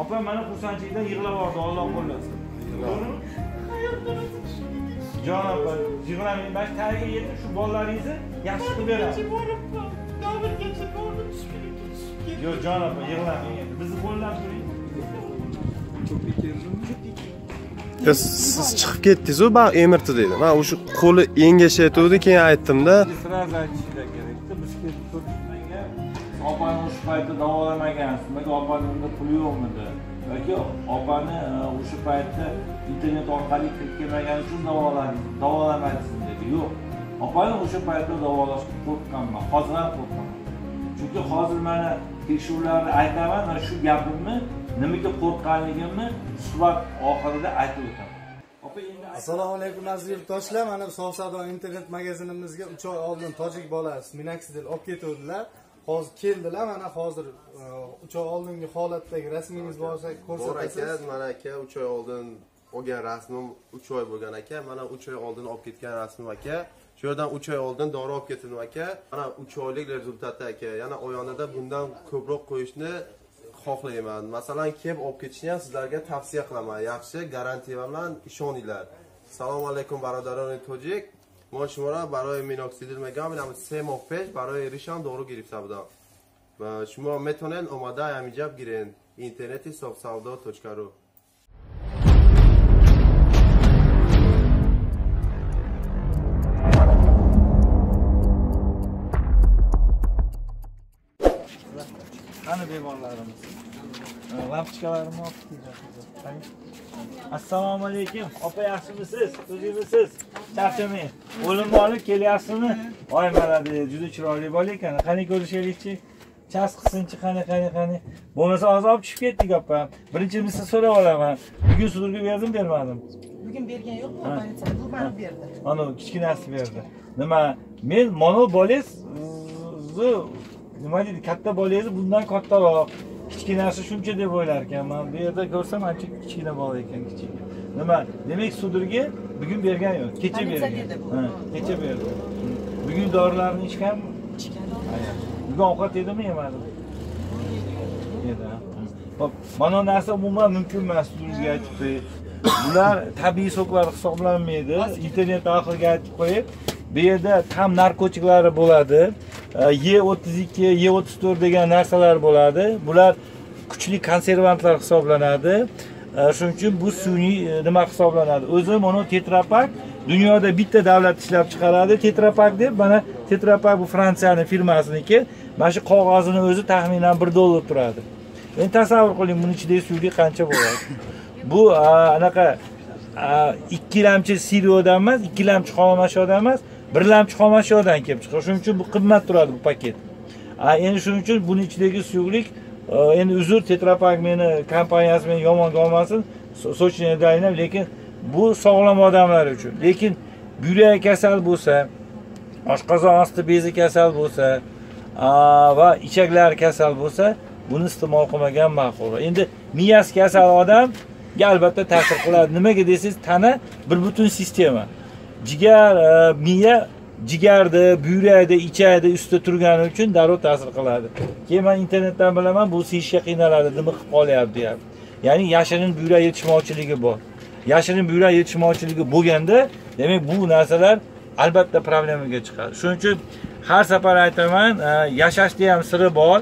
opa mana xursandchilikdan yig'lab yubordi olloh qo'llasin to'g'rimi jon opa yig'lamang mana shu tagiga yetib shu bolalaringizni yaxshi qilib beradi. Yo'q jon opa yig'lamang endi bizni qo'llab turing siz chiqib ketdingiz-ku baq emirti deydi. Man o'sha qo'li engashayotgandi keyin aytdimda. Sразу aytishinglar paytda davolamagansiz. Nimaga opani unda puli yo'qmidi? Yoki opani e, o'sha paytda internet orqali kirib kelmagani uchun davoladingiz davolamadingiz dedi. Yo'q. Opani o'sha paytda davolashga qo'rqqanman. Hozir ham qo'rqaman. Chunki hozir mana tekshiruvlarni aytaman mana shu gapimni nimaga qo'rqqanligimni suhbat oxirida aytib o'taman. Endi assalomu alaykum aziz yurtdoshlar. Mana sog' savdo internet magazinimizga uch oy oldin tojik bolasi minaksidel olib ketuvdilar. Hozir keldilar mana hozir e, uch oy oldingi holatdagi rasmingiz bo'lsa bor aka ko'rsatasiz mana aka uch oy oldin olgan rasmim uch oy bo'lgan aka. Mana uch oy oldin olib ketgan rasmim aka. Shu yerdan uch oy oldin dori olib ketdim aka. Mana uch oylik rezultati aka. Yana oyonida bundan ko'proq qo'yishni xohlayman. Masalan kelib olib ketishni ham sizlarga tavsiya qilaman. Yaxshi garantiya bilan ishoninglar. Assalomu alaykum ما شما را برای میناکسیدیل میگم اینم سه ماه پیش برای ریشم دارو گرفته بودم. و شما می‌تونین آماده همینجا گیرین اینترنتی صاف سودا رو. Hani bir. Lampochkalarni olib kelgan assalomu alaykum. Opa yaxshimisiz? O'zingmisiz charchamang o'limni olib kelyapsizmi? Voy maladi juda chiroyli bola ekan. Qani ko'rishaylikchi? Chas qilsinchi qani qani qani. Bo'lmasa hozir olib tushib ketdik opa. Birinchimizdan so'rab olaman. Bugun sudurga berdim bermadim? Bugun bergan yo'q bu politsiyada bu mani berdi. Mana kichkinasi berdi. Nima men mana bolangizni nima deydi katta bolangizni bundan kattaroq kichkinasi shuncha deb o'ylar ekanman bu yerda ko'rsam ancha kichkina bola ekan kichik nima demak sudurga bugun bergan yo'q kecha bergan. kecha berdi. Bugun dorilarni ichganmi bugun ovqat yedimi yemadimi? Yedi. Hop, mana bu narsa umuman mumkin emas sudurga aytibdi bular tabiiy soklar hisoblanmaydi. Internet orqali aytib qo'yib bu yerda tam narkotiklari bo'ladi e o'ttiz ikki e o'ttiz to'rt degan narsalar bo'ladi. Bular kuchli konservantlar hisoblanadi. E, shuning uchun bu sun'iy e, nima hisoblanadi? O'zi mana tetrapak dunyoda bitta davlat ishlab chiqaradi. Tetrapak deb mana tetrapak bu fransiyani firmasiniki mana shu qog'ozini o'zi taxminan bir dollar turadi. Endi tasavvur qiling buni ichidagi suyuqlik qancha bo'ladi? Bu anaqa a, ikki lamchi siriodan emas ikki lamchi xomashyodan emas birlamchi xomashyodan kelib chiqadi shuning uchun bu qimmat turadi bu paket. A, endi shuning uchun buni ichidagi suyuqlik e, endi uzr tetrapak meni kompaniyasi meni yomonga olmasin so- сочинение lekin bu sog'lom odamlar uchun. Lekin buyrak kasal bo'lsa oshqozon osti bezi kasal bo'lsa va ichaklari kasal bo'lsa buni iste'mol qilmagan ma'qul. Endi miyasi kasal odamga albatta ta'sir qiladi. Nimaga desangiz tana bir butun sistema. Jigar e, miya jigarda buyrakda ichakda ustida turgani uchun darrov ta'sir qiladi. Keyin man internetdan bilaman bu siyishga qiynaladi nima qilib qolyapti deyapti. Ya'ni yashirin buyrak yetishmovchiligi bor. Yashirin buyrak yetishmovchiligi bo'lganda demak bu narsalar albatta problemaga chiqadi. Shuning uchun har safar aytaman e, yashashni ham siri bor.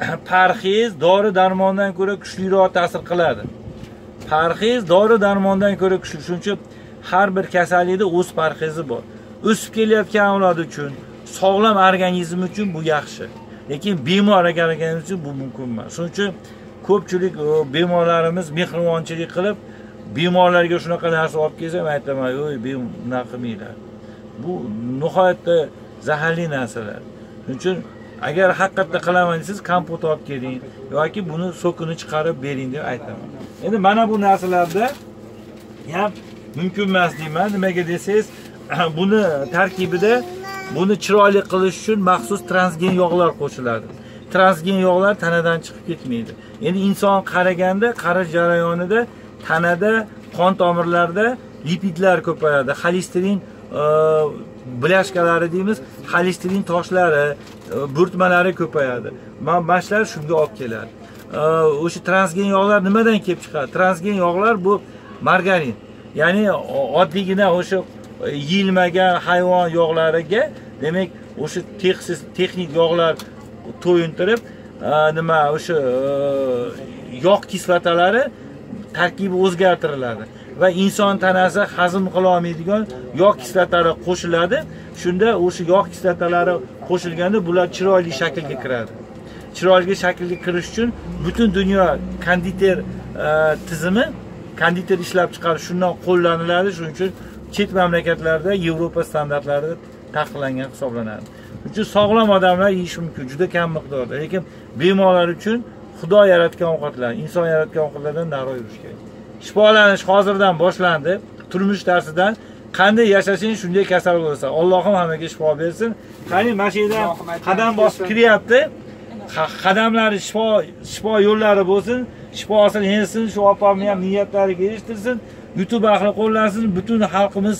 Parhez dori darmondan ko'ra kuchliroq ta'sir qiladi. Parhez dori darmondan ko'ra kuchli. Shuning uchun har bir kasallikda o'z parhezi bor. O'sib kelayotgan avlod uchun sog'lom organizm uchun bu yaxshi. Lekin bemor organizm uchun bu mumkin emas. Shuning uchun ko'pchilik bemorlarimiz mehribonchilik qilib bemorlarga shunaqa narsa olib kelsam aytaman o'y bunaqa qilmanglar bu nihoyatda zaharli narsalar. Shuning uchun agar haqiqatda qilaman desangiz kompot olib keling yoki buni sokini chiqarib bering deb aytaman. Endi mana bu narsalarda ham mumkin emas deyman. Nimaga desangiz buni tarkibida buni chiroyli qilish uchun maxsus transgen yog'lar qo'shiladi. Transgen yog'lar tanadan chiqib ketmaydi. Endi inson qaraganda qarish jarayonida tanada qon tomirlarida lipidlar ko'payadi. Xolesterin e, blyashkalari deymiz xolesterin toshlari e, burtmalari ko'payadi. Mana shular shunga olib keladi. E, o'sha transgen yog'lar nimadan kelib chiqadi? Transgen yog'lar bu margarin. Ya'ni oddiygina o'sha e, yeyilmagan hayvon yog'lariga demak o'sha texsiz texnik yog'lar to'yintirib e, nima o'sha e, yog' kislotalari tarkibi o'zgartiriladi. Va inson tanasi hazm qila olmaydigan yog' kislotalari qo'shiladi. Shunda o'sha yog' kislotalari qo'shilganda bular chiroyli shaklga kiradi. Chiroyli shaklga kirish uchun butun dunyo konditer tizimi konditer ishlab chiqarish shundan qo'llaniladi. Shuning uchun chet mamlakatlarda yevropa standartlarida taqiqlangan hisoblanadi. Shuning uchun sog'lom odamlar yeyishi mumkin juda kam miqdorda. Lekin bemorlar uchun xudo yaratgan ovqatlar inson yaratgan ovqatlardan nariroq yurish kerak. Shifolanish hozirdan boshlandi. Turmush darsidan qanday yashasang shunday kasal bo'lasan allohim hammaga shifo bersin. Qarang mana shu yerdan qadam bosib kiryapti. Qa- qadamlari shifo shifo yo'llari bo'lsin shifosini yetsin shu opamni ham niyatlariga erishtirsin youtube ahli qo'llasin butun xalqimiz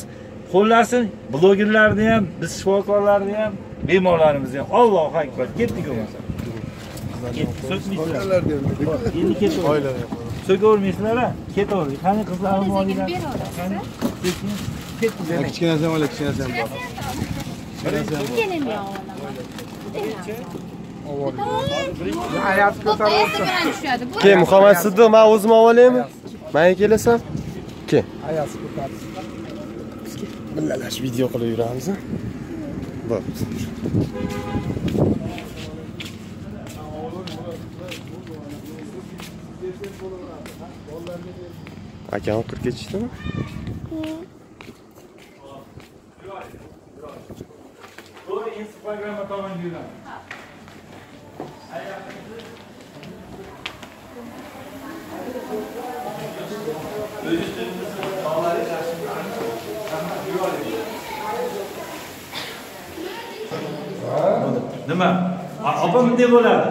qo'llasin. Blogerlarni ham biz shifokorlarni ham bemorlarimizni ham. Allohu akbar. Ketdik bo'lmasa endi ketaver so'kavermaysizlar a qani qizlarim olinglar demak kichkinasi ham kichkinasi ham bor Kelim ya Ke Muhammad Siddiq man o'zim olaymi? manga kelasan? Ke. Ayasi ko'tarib. Billalash video qilib yuramiz. Bo'pti. Akam kirib ketishdimi? to'g'ri tomon tomonga yuramiz nima? A- opam bunday bo'ladi.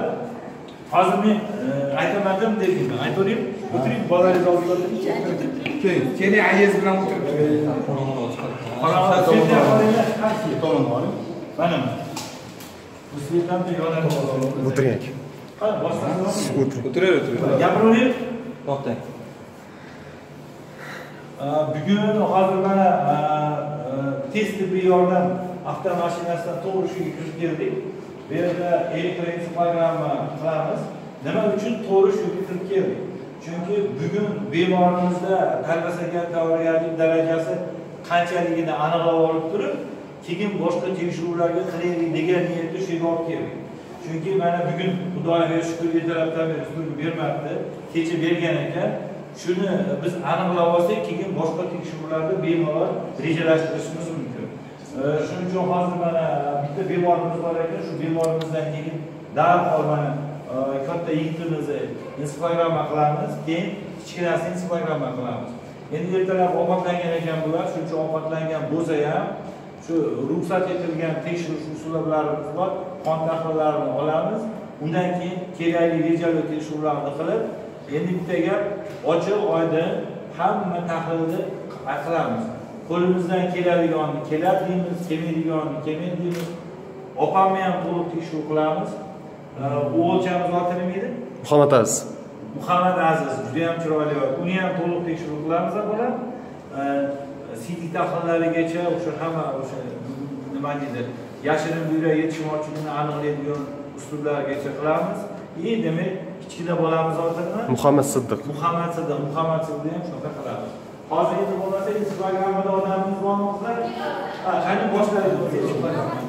Hozir men e, aytamadim dedingmi aytaveraymi o'tiring bolalarni oldida Keling, ayiz bilan o'tirib. Mana bu svetlamda yonadi O'tiring aka. qani boshqa O'tiring. O'tirar, o'tirar. gapiravering to'xtang bugun hozir mana tez tibbiy yordam avtomashinasidan to'g'ri yerga kirib keldik bu yerda elektroensefalogramma qilamiz nima uchun to'g'ri yerga kirib keldik chunki bugun bemorimizda talvasaga tayyorgarlik darajasi qanchaligini aniqlab olib turib keyin boshqa tekshiruvlarga qilaylik degan niyatda shu yerga olib keldik chunki mana bugun xudoga shukur ertalabdan beri shukur bermabdi kecha bergan ekan. Shuni biz aniqlab olsak keyin boshqa tekshiruvlarni bemalol rejalashtirishimiz mumkin. Shuning uchun hozir mana bitta bemorimiz bor ekan. Shu bemorimizdan keyin darhol mana katta yigitimizni insfogramma qilamiz. Keyin kichkinasini insfogramma qilamiz. Endi ertalab ovqatlangan ekan bular. Shuning uchun ovqatlangan bo'lsa ham shu ruxsat etilgan tekshirish usullarimiz bor qon tahlillarini olamiz. Undan keyin kerakli rejali tekshiruvlarni qilib endi bitta gap ochiq oydin hamma tahlilni qilamiz qo'limizdan keladigani keladi deymiz kelmaydigani kelmaydi deymiz. Opamni ham to'liq tekshiruv qilamiz. U o'lchamiz oti nima edi Muhammad Aziz. muhammad aziz juda yam chiroyli. Uni ham to'liq tekshiruv qilamiz avvalo tahlillarigacha o'sha hamma o'sha nima deydi yashirin buyrak yetishmovchiligini aniqlaydigan uslublargacha qilamiz. И demak kichkina bolamiz oti nima Muhammad Siddiq. muhammad siddiq muhammad siddiqni ham shunaqa qilamiz. Hozir endi bo'lmasa instagramda odamimiz bormi qizlar? Qani boshlaylik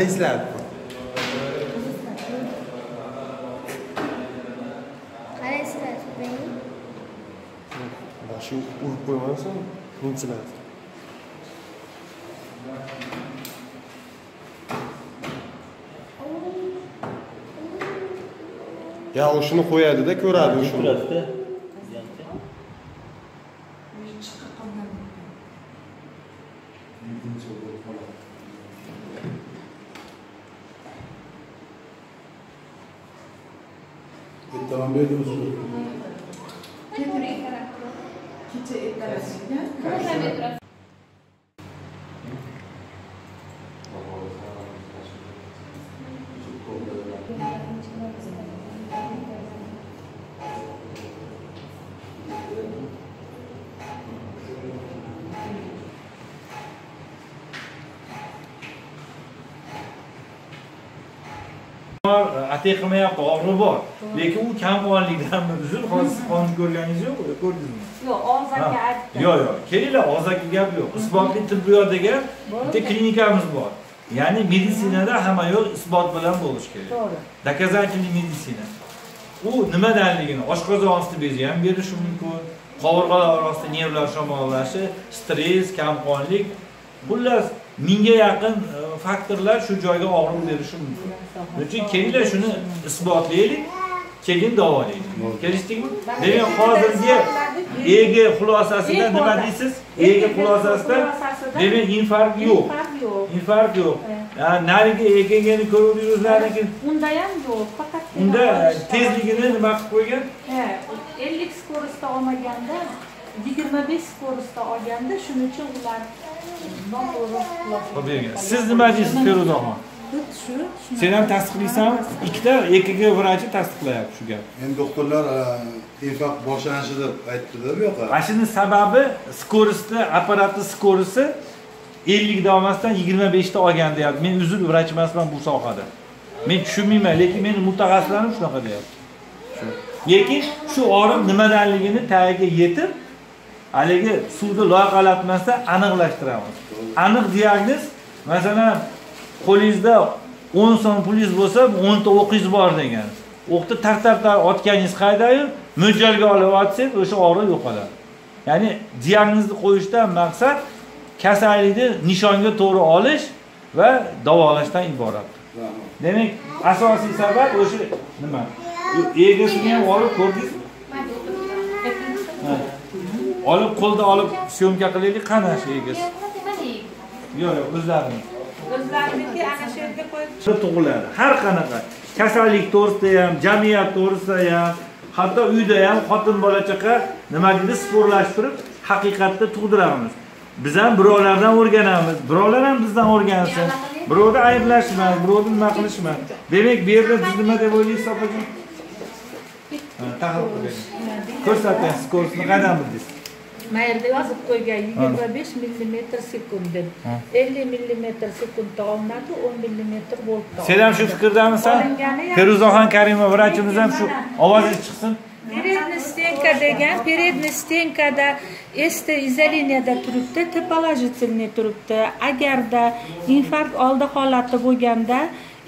qalaysizlar Qaraysizlar, bering. boshi urib qo'ymasin qiyinchilar yo u shuni qo'yadida ko'radi u atay qilmayapti og'riq bor. Lekin u kamqonlikdanmi uzr hozir qonni ko'rganingiz yo'q ko'rdingizmi? Yo'q, og'zaki aytdi. yo'q yo'q kelinglar og'zaki gap yo'q. Isbotli tibbiyot degan bitta klinikamiz bor. Ya'ni meditsinada hamma yo'q isbot bilan bo'lishi kerak. To'g'ri. доказательный meditsina u nimadanligini oshqozon osti bezi ham berishi mumkin qovurg'alar orasida nervlar shamollashi stress kamqonlik xullas mingga yaqin e, faktorlar shu joyga og'riq berishi mumkin. Shuning uchun kelinglar shuni isbotlaylik keyin davolaylik. Kelishdikmi? Demak hozirgi egi xulosasida nima deysiz? Egi xulosasida demak infarkt yo'q. infarkt yo'q. Narigi ekigini ko'ruvdingizlarki Unda ham yo'q, faqat unda tezligini nima qilib qo'ygan? Ha, 50 skorusda olmaganda 25 skorusda olganda shuning uchun ular siz nima deysiz feruzaxon sen ham tasdiqlaysanmi ikkita ekg vrachi tasdiqlayapti shu gap. Endi doktorlar e, infarkt boshlanishi deb aytdida bu yoqqa. Mana shuni sababi skorosti apparatni skorosi ellikda olmasdan yigirma beshda olgan deyapti. Men uzr vrach emasman bu sohada. Men tushunmayman lekin meni mutaxassislarim shunaqa deyapti. Lekin shu og'riq nimadanligini tagiga yetib haligi suvni loyqalatmasdan aniqlashtiramiz. Aniq diagnoz masalan qo'lingizda o'n so'm pulingiz bo'lsa o'nta o'qingiz bor degan. O'qni tar tar tar otganingiz qaydayu mo'ljalga olib otsangiz o'sha og'riq yo'qoladi. Ya'ni diagnozni qo'yishdan maqsad kasallikni nishonga to'g'ri olish va davolashdan iborat. Demak asosiy sabab o'sha nima? Egasini ham olib ko'rdingizmi. Olib qo'lda olib syomka qilaylik qani shu egasi yo'q yo'q o'zlarini. O'zlariniki ana shu yerga qo'yib tug'iladi. Har qanaqa. Kasallik to'g'risida ham jamiyat to'g'risida ham hatto uyda ham xotin bola chaqa nima deydi sporlashtirib haqiqatda tug'diramiz. Biz ham birovlardan o'rganamiz. Birovlar ham bizdan o'rgansin. Birovni ayblashmas birovni nima qilishmas demak bu yerda biz nima deb o'ylaysiz opajon tahlil qiling ko'rsating qanday bildingiz mayerda yozib qo'ygan yigirma besh millimetr sekund deb ellik millimetr sekundda olmadi o'n millimetr voltda sen ham shu fikrdamisan feruzaxon karimova vrachimiz ham shu ovozingiz chiqsin Передний stenka degan передний stenkada esti izoliniyada turibdi t положительный turibdi agarda infarkt oldi holati bo'lganda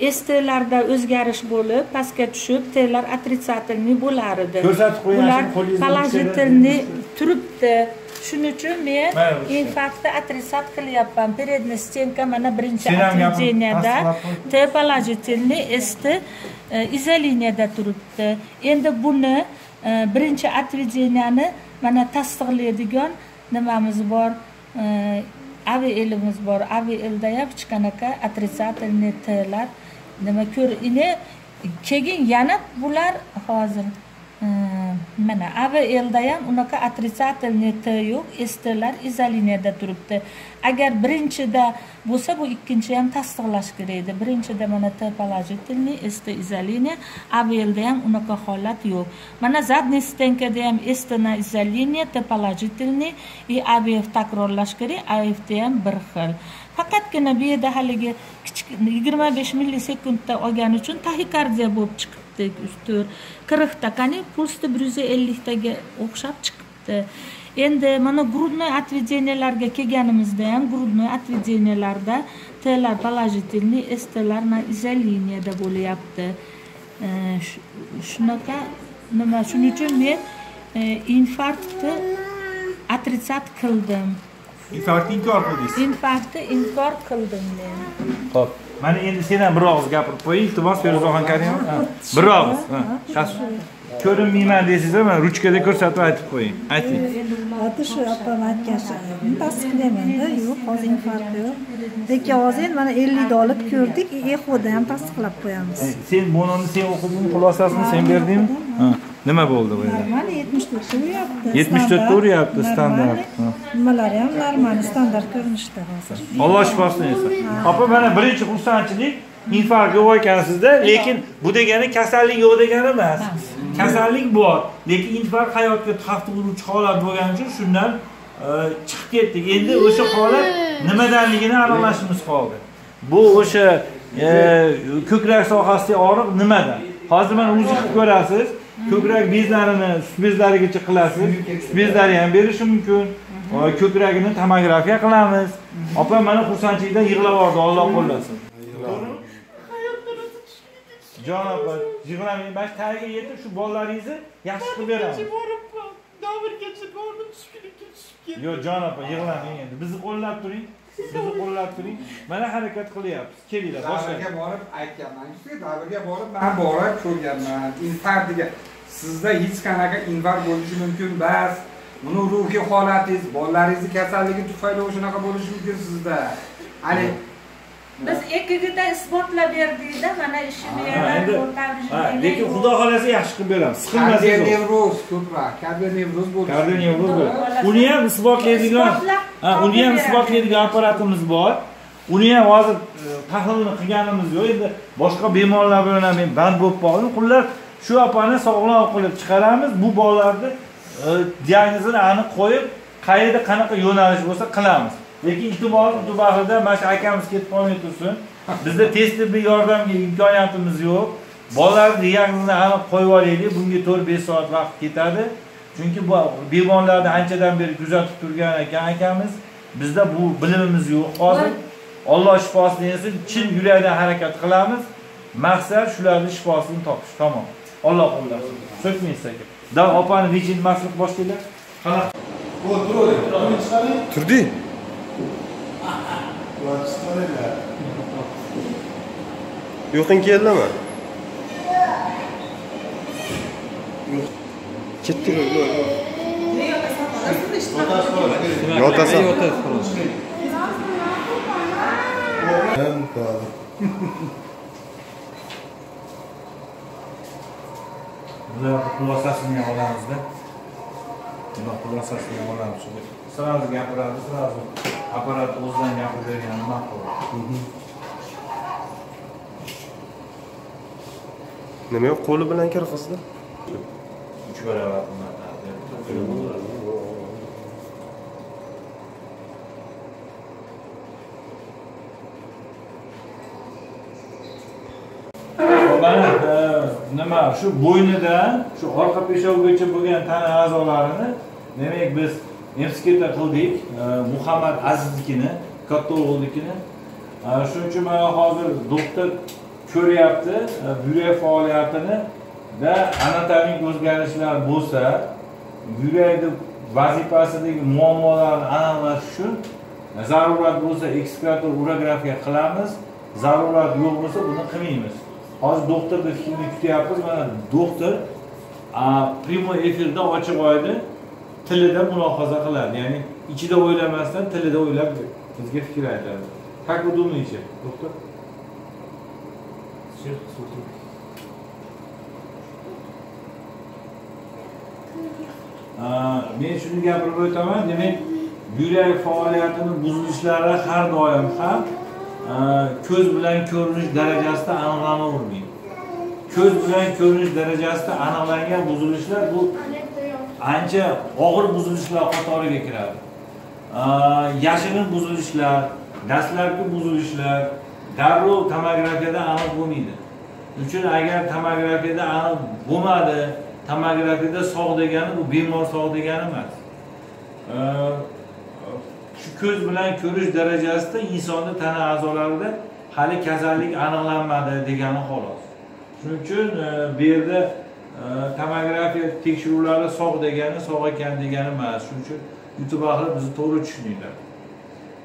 estilarda o'zgarish bo'lib pastga tushib tlar отрицательный bo'lar edi Ko'rsatib shu qo'lingizni положительный turibdi. Shuning uchun men infarktni отрицат qilyapman. Передний stenka mana birinchi qo'y. T положительный esti e, izoliniyada turibdi. Endi buni e, birinchi отведенияni mana tasdiqlaydigan nimamiz bor? E, avielimiz bor. Avielda ham hech qanaqa отрицательный tlar nima ko'r ini keyin yana bular hozir e, mana avielda ham unaqa отрицательный t yo'q stlar izoliniyada turibdi. Agar birinchida bo'lsa bu ikkinchi ham tasdiqlash kerak edi. Birinchida mana t положительный st izoliniya avielda ham unaqa holat yo'q. Mana задний stenkada ham st на izoliniya t положительный и avf takrorlash kerak avfda ham bir xil. Faqatgina bu yerda haligi kichik yigirma besh millisekundda olgani uchun taxikardiya bo'lib chiqibdi to'rt qirqda qani pulsni bir yuz elliktaga o'xshab chiqibdi. Endi mana грудной отведенияларga kelganimizda ham грудной отведенияларда tlar положительный stlar на izoliniyada bo'lyapti. Shunaqa nima shuning uchun men e, infarktni отрицать qildim. Infarktni inkor qildingiz. Infarktni inkor qildim men. Ho'p mana endi sen ham bir og'iz gapirib qo'ying. Iltimos feruzaxon karimova Ha, bir og'iz ko'rinmayman deysizlar mana ruchkada ko'rsatib aytib qo'ying. Ayting. Hozir shu opam aytgan tasdiqlaymanda yo'q hozir infarkt yo'q. Lekin hozir endi mana ellikni olib ko'rdik ehoda ham tasdiqlab qo'yamiz. E, sen bunini sen o'qiding xulosasini sen berdingmi? Ha, nima bo'ldi bu yerda normal yetmish to'rtda uryapti 74 ta uryapti standart. Nimalari ham normal standart ko'rinishda hozir Alloh shifosini bersin. Opa mana birinchi xursandchilik infarkt yo'q ekansizda, lekin bu degani kasallik yo'q degani emas. Kasallik bor, lekin infarkt hayotga xavf tug'diruvchi holat bo'lgani uchun shundan e, chiqib ketdik. Endi o'sha holat nimadanligini aniqlashimiz qoldi. Bu o'sha e, ko'krak sohasidagi og'riq nimadan? Hozir mana o'zingiz qilib ko'rasiz. Ko'krak bezlarini bezlarigacha qilasiz. Bezlari ham berishi mumkin. Va ko'kragini tomografiya qilamiz. Opa mana xursandchilikdan yig'lab yubordi, Alloh qo'llasin. Jon opa, yig'lamang. Mana tagiga yetib shu bolalaringizni yaxshi qilib beramiz. Yo'q, jon opa, yig'lamang endi. Bizni qo'llab turing. Bizni qo'llab turing. Mana harakat qilyapmiz. Kelinglar, davrga boshlaymiz. borib aytganmanki davrga borib man borib ko'rganman infarkt degan sizda hech qanaqa infarkt bo'lishi mumkin emas uni ruhiy holatingiz bolalaringizni kasalligi tufayli shunaqa bo'lishi mumkin sizda hani biz ekigida isbotlab berdikda mana ha, lekin xudo xolasa yaxshi qilib beramiz. Siqilmasangiz. kardionevroz ko'proq kardionevroz bo'lishi Kardionevroz bo'ladi. Uni ham isbotlaydigan, ha, uni ham isbotlaydigan apparatimiz bor. Uni ham hozir e, tahlilni qilganimiz yo'q. Endi boshqa bemorlar bilan ham men band bo'lib qoldim. Xullas, shu opani sog'lom qilib chiqaramiz. Bu bolalarni e, diagnozini aniq qo'yib, qayerda qanaqa yo'nalish bo'lsa qilamiz. Lekin iltimos Dubaxida mana shu akamiz ketib qolmay tursin. Bizda tez tibbiy yordamga imkoniyatimiz yo'q. Bolalar diagnozini aniq qo'yib olaylik. Bunga 4-5 soat vaqt ketadi. Chunki bu bemorlarni anchadan beri kuzatib turgan ekan akamiz. Bizda bu bilimimiz yo'q hozir. Alloh shifosini bersin. Chin yurakdan harakat qilamiz. Maqsad shularni shifosini topish. Tamom. Alloh qo'llasin. So'kmaysiz aka. Da opani rejimmaslik boshlaylar. Qanaqa? turdi. Yo'qing keldimi? Ketdi. Yotasan Bular xulosasini ham olamizda. Bular xulosasini ham olamiz. Sразу gapiradi, sразу apparat o'zidan gapirib bergani ma'qul. nima yo'q qo'li bilan kirg'izdi barobar qimmatladi mana e, nima shu bo'ynidan shu orqa peshovgacha bo'lgan tana a'zolarini demak biz emsketa qildik e, muhammad aziznikini katta o'g'ilnikini e, shuning uchun mana hozir doktor ko'ryapti e, buyrak faoliyatini da anatomik o'zgarishlar bo'lsa yurakni vazifasidagi muammolarni aniqlash uchun zarurat bo'lsa ekskavator urografiya qilamiz zarurat yo'q bo'lsa buni qilmaymiz. Hozir doktorni fikrini kutyapmiz? Mana doktor a, prямой efirda ochiq oyda tilida mulohaza qiladi. Ya'ni ichida o'ylamasdan tilida o'ylab bizga fikr aytadi. Как вы думаете А, men shuni gapirib o'taman. Demak buyrak faoliyatini buzilishlari har doim ham ko'z bilan ko'rinish darajasida aniqlanavermaydi ko'z bilan ko'rinish darajasida aniqlangan buzilishlar bu ancha og'ir buzilishlar qatoriga kiradi. Yashirin buzilishlar dastlabki buzilishlar darrov tomografiyada aniq bo'lmaydi. Shuning uchun agar tomografiyada aniq bo'lmadi tomografiyada sog' degani bu bemor sog' degani emas. Shu ko'z bilan ko'rish darajasida insonni tana a'zolarida hali kasallik aniqlanmadi degani xolos. Shuning uchun e, bu yerda e, tomografiya tekshiruvlari sog' degani sog' ekan degani emas. Shuning uchun youtube ahli bizni to'g'ri tushuninglar.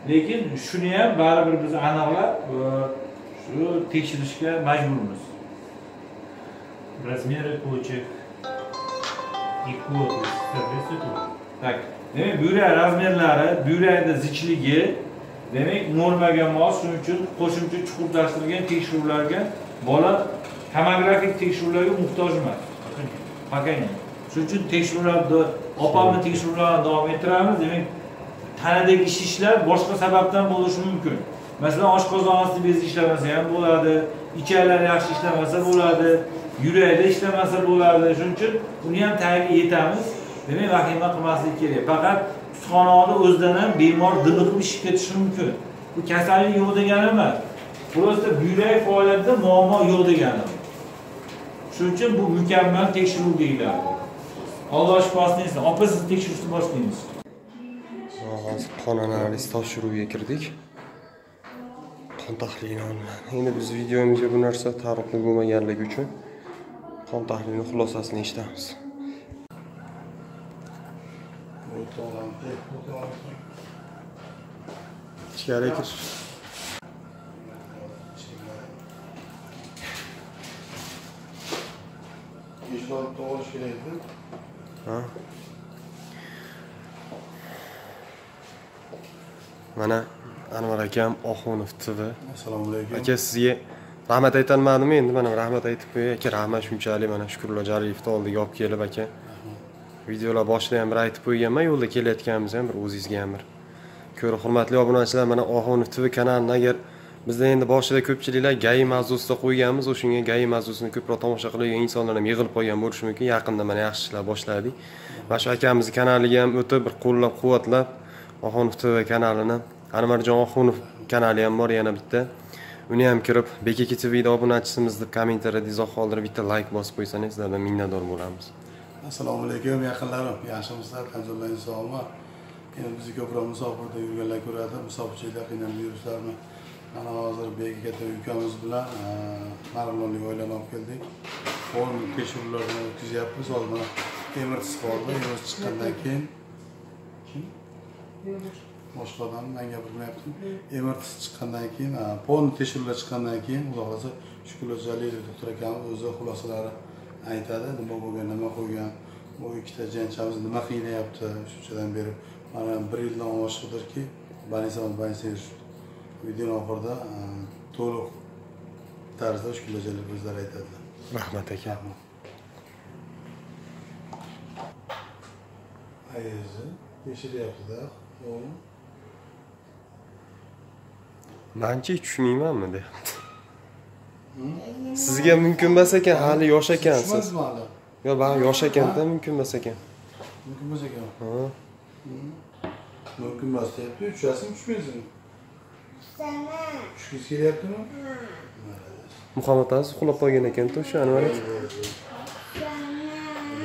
Lekin shuni ham baribir biz aniqlab e, shu tekshirishga majburmiz. Размеры почек и код соответствуют? tak demak buyrak razmerlari buyrakni zichligi demak normaga mos shuning uchun qo'shimcha chuqurlashtirilgan tekshiruvlarga bola tomografik tekshiruvlarga muhtoj emas пока shuning uchun tekshiruvlarni opamni tekshiruvlarini davom ettiramiz demak tanadagi shishlar boshqa sababdan bo'lishi mumkin masalan oshqozon osti bezi ishlamasa ham bo'ladi ichaklar yaxshi ishlamasa bo'ladi yurakda ishlamasa bo'ladi shuning uchun uni ham tagiga yetamiz demak vahima qilmaslik kerak. Faqat kutubxonani o'zidan ham bemor dili ishib ketishi mumkin. Bu kasallik yo'q degani emas. Просто buyrak faoliyatida muammo yo'q degani shuning uchun bu mukammal tekshiruv deyiladi. Alloh shifosini bersin opa siz tekshirishni boshlaymiz. Hozir qon analiz topshiruviga kirdik. Qon tahlili olinadi endi biz videomizga bu narsa taalluqli bo'lmaganligi uchun qon tahlilini xulosasini eshitamiz. Ichkariga kir eshik olib kerakda Ha. mana anvar akam oxunov tv assalomu alaykum aka sizga rahmat aytolmadimi endi. Mana rahmat aytib qo'yay. Aka rahmat shunchalik. Mana shukurullo jaliyevni oldiga olib kelib aka. Videolar boshida ham bir aytib qo'yganman yo'lda kelayotganimizda ham bir o'zingizga ham bir. Ko'ra hurmatli obunachilar mana oxunov tv kanalini agar bizda endi boshida ko'pchiliklar gai mavzusida qo'yganmiz o'shanga gai mavzusini ko'proq tomosha qiladigan insonlar ham yig'ilib qolgan bo'lishi mumkin. Yaqinda mana yaxshi ishlar boshladik. Mana shu akamizni kanaliga ham o'tib bir qo'llab quvvatlab oxunov tv kanalini anvarjon oxunov kanali ham bor yana bitta. Uni ham kirib bekaka tvda obunachisimiz deb kommentariyada izoh qoldirib bitta layk bosib qo'ysangiz sizlardan minnatdor bo'lamiz. Assalomu alaykum yaqinlarim. Yaxshimisizlar qanjalaringiz sog'mi endi bizni ko'proq musofirda yurganlar ko'radi musofirchiliklar qiynalib yurishlarni mana hozir bek katta ukamiz bilan marg'ilonlik oilani olib keldik. Qo'l tekshiruvlarni o'tkazyapmiz hozir mana emirtis qoldi emirtis chiqqandan keyin. Boshqa odam man gapirmayaptim emirtis chiqqandan keyin polni tekshiruvlar chiqqandan keyin xudo xohlasa shukurlar jalilov doktor akamiz o'zi xulosalari aytadi nima bo'lgan nima qo'ygan? Bu ikkita janchamiz nima qiynayapti? Shunchadan beri mana bir yildan oshiqdirki больницаdan больница videoni oxirida e, to'liq tarzda shukurlar jalilov o'zlari aytadilar. Rahmat aka. Ayzi tekshiryaptida to'g'rimi manchi tushunmaymanmi deyapti sizga mumkin emas ekan hali yosh ekansiz. Yo baribir yosh ekanda mumkin emas ekan. Mumkin emas ekan. Ha. Mumkin emas deyapti. Tushasizmi tushmaysizmi? Tushgingiz kelyaptimi? Muhammad aziz uxlab qolgan ekanda o'sha anvar aka.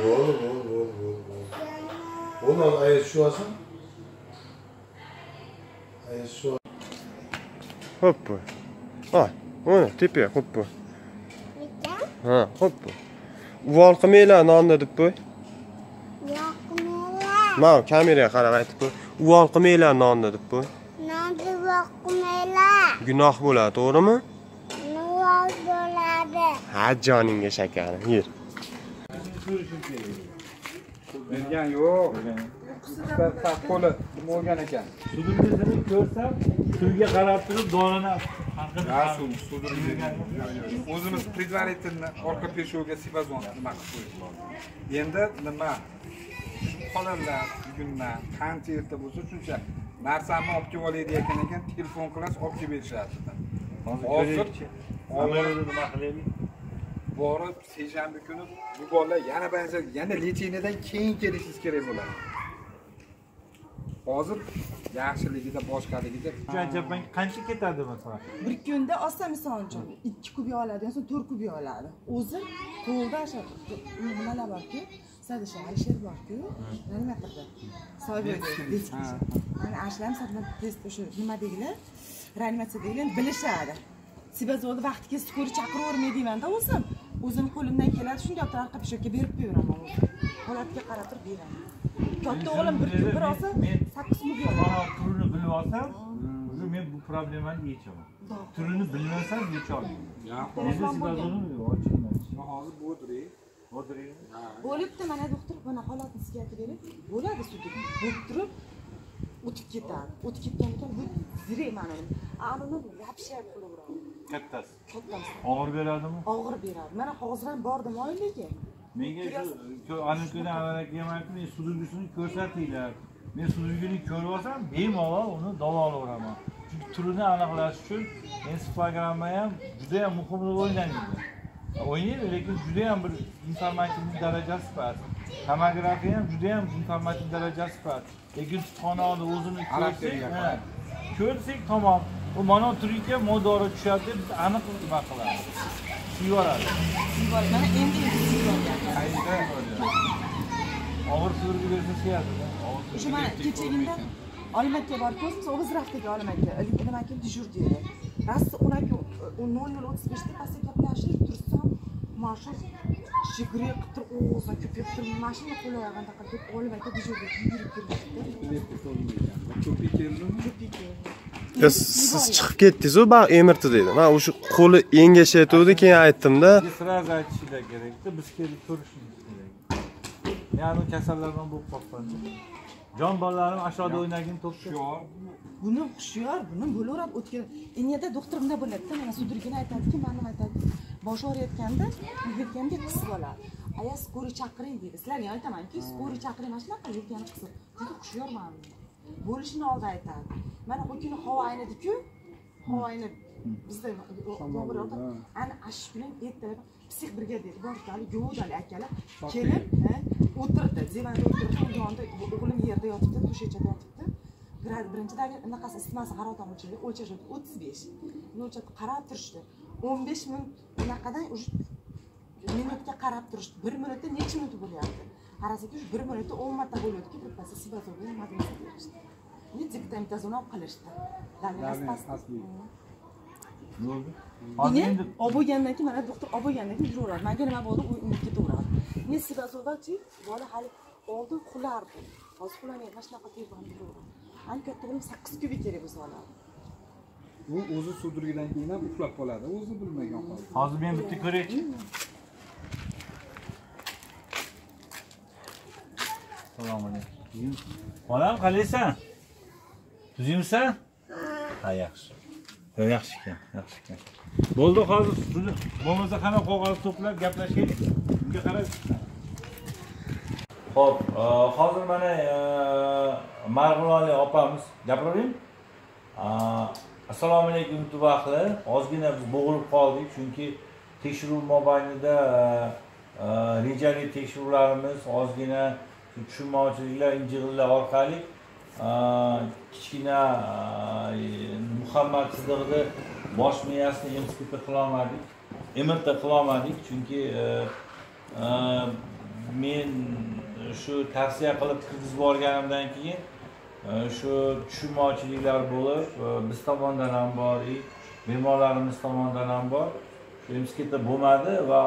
Bo'ldi bo'ldi bo'ldi bo'ldi bo'ldi. Bo'ldi ayaz tushib olsin ayaz tushib hoppa ha mana tepaga hoppa. Ha hoppa. Uvol qilmanglar nonni deb qo'y. Mana kameraga qarab aytib qo'y. Uvol qilmanglar nonni deb qo'y. Nonda boqmaylar. gunoh bo'ladi to'g'rimi? Nuvoz bo'ladi. ha joningga shakarim yer bergan yo'q qo'li nima bo'lgan ekan? Sudumizni ko'rsam suvga qarab turib donani o'zimiz предварительно orqa peshvoga sibazon nima qilib qo'yish lozim endi nima? Qoladilar bugundan qancha erta bo'lsa shuncha narsani olib kelib olay ekan ekan telefon qilasiz olib kelib berishadi hozir nima qilaylik? borib seshanba kuni bu bolalar yana benzer yana lecheniyadan keyin kelishingiz kerak bo'ladi hozir yaxshiligida boshqaligida. Jajabang qancha ketadi masalan? bir kunda olsa misol uchun ikki kubik oladi yoki to'rt kubik oladi. O'zi qo'lda o'sha nimalar borku? Sizlarda shu alisher borku. Animatorda mana ashlar misol test o'sha nimadagilar reanimatsiyadagilar bilishadi. Sebazolni vaqti kelsa ko'rib chaqiravermaydimanda o'zim. O'zim qo'limdan keladi shunday orqa peshobga berib qo'yaveraman o'zim holatiga qarab turib beraman katta o'g'lim bir kun bir olsa sakkiz oladi Mana turini bilib olsam, уже men bu problemani yechaman. Turini bilmasam yecholmayman. Endi ochilmaydi. hozir bo'diri O'tiring. bo'libdi mana doktor mana holatni sizga aytib berib bo'ladi sudlik bo'lib turib o'tib ketadi o'tib ketgan ekan bu zirak mana anini вообще qilaveradi Kattasi. kattasi Og'ir beradimi? og'ir beradi mana hozir ham bordim oilaga Menga shu aniqlikdan avvalgi emanki, men sudulgisini ko'rsatinglar. Men sudulgini ko'rib olsam, bemalol uni davolaveraman. Chunki turini aniqlash uchun ensifogramma ham juda ham muhim rol o'ynaydi. O'ynaydi, lekin juda ham bir informativ darajasi past. Tomografiya ham juda ham informativ darajasi past. Lekin tutqanoni o'zini Xarakteriga ko'rsak, ko'rsak tamom. U mana turikka modori tushadi deb biz aniq nima qilamiz. Yuboradi. mana endi Og'ir sudurgi bersa siyadi. o'sha mana kechagina olimakka borib ko'rdingiz og'iz raftaga nima nimakim dejur deydi rosti o'n aka nol nol o'ttiz beshda pastga gaplashib tursam mana shu shigri qilib turib og'zidan ko'payib turib mashina qo'l oyog'ini taqib deb yugurib ko'pik keldimi ko'pik keldi Ya siz chiqib ketdingiz-ku baribir emirti deydi man o'sha qo'li engashayotgandi keyin aytdimda sразу aytishinglar kerakda biz kelib ko'rishimiz kerak ya'ni kasallardan bo'lib qolibman jon bolalarim ashyoda o'ynagin to'pga buni hushyor buni bo'laveradi o'tgan endi doktor bunday bo'ladida mana sudrigini aytadiki mana nima aytadi boshi og'riyotganda yugurganda qisib oladi aya skoriy chaqiring deydi sizlarga aytamanki skoriy chaqiring mana shunaqa yelkani qisib juda hushyorman. Bo'lishini oldin aytadi. Mana u kuni havo aynadiku havo aynab bizda ana ash kuni ertalab psix brigadiri bor hali gavdali akalar kelib o'tirdi. Divanda o'tirdi. Yonida o'g'lim yerda yotibdi to'shakchada yotibdi grad birinchi darajada anaqasi isitmasi haroratini o'lchaydi o'lchash o'ttiz besh o'lchab qarab turishdi o'n besh minut unaqadan уже minutga qarab turishdi bir minutda necha minut bo'lyapti qarasaki bir minutda o'n marta bo'lyaptiki birpasda sibazolga madinasa berishdi olib qilishdi bo'ldi Yine olib bo'lgandan keyin mana doktor olib bo'lgandan keyin yuraveradi manga nima bo'ldi u unib ketaveradi men sibazoldachi bola hali oldin qulardi hozir qulamaydi mana shunaqa telefon yuraveradi ani katta o'g'lim sakkiz kubik kerak bo'lsa oladi u o'zi sudurgidan keyin ham uxlab qoladi. O'zi bilmagan holda. Hozir men bitta ko'raychi assalomu alaykum. Bolam qalaysan tuzukmisan ha yaxshi. Yaxshi ekan yaxshi ekan. Bo'ldi hozir bo'lmasa qani qog'oz to'plab gaplashaylik. Bunga qarab ho'p e, hozir mana e, marg'ilonlik opamiz gapiravering. E, assalomu alaykum tuvaqli ozgina biz bo'g'ilib qoldik chunki tekshiruv mobaynida e, rejali tekshiruvlarimiz ozgina tushunmovchiliklar injig'illar orqali kichkina muhammad sidiqni bosh miyasini emskita qilolmadik mrt qilolmadik chunki men shu tavsiya qilib kirgizib yuborganimdan keyin e, shu tushunmovchiliklar bo'lib e, biz tomondan ham bor и bemorlarimiz tomonidan ham bor. Shu emskita bo'lmadi va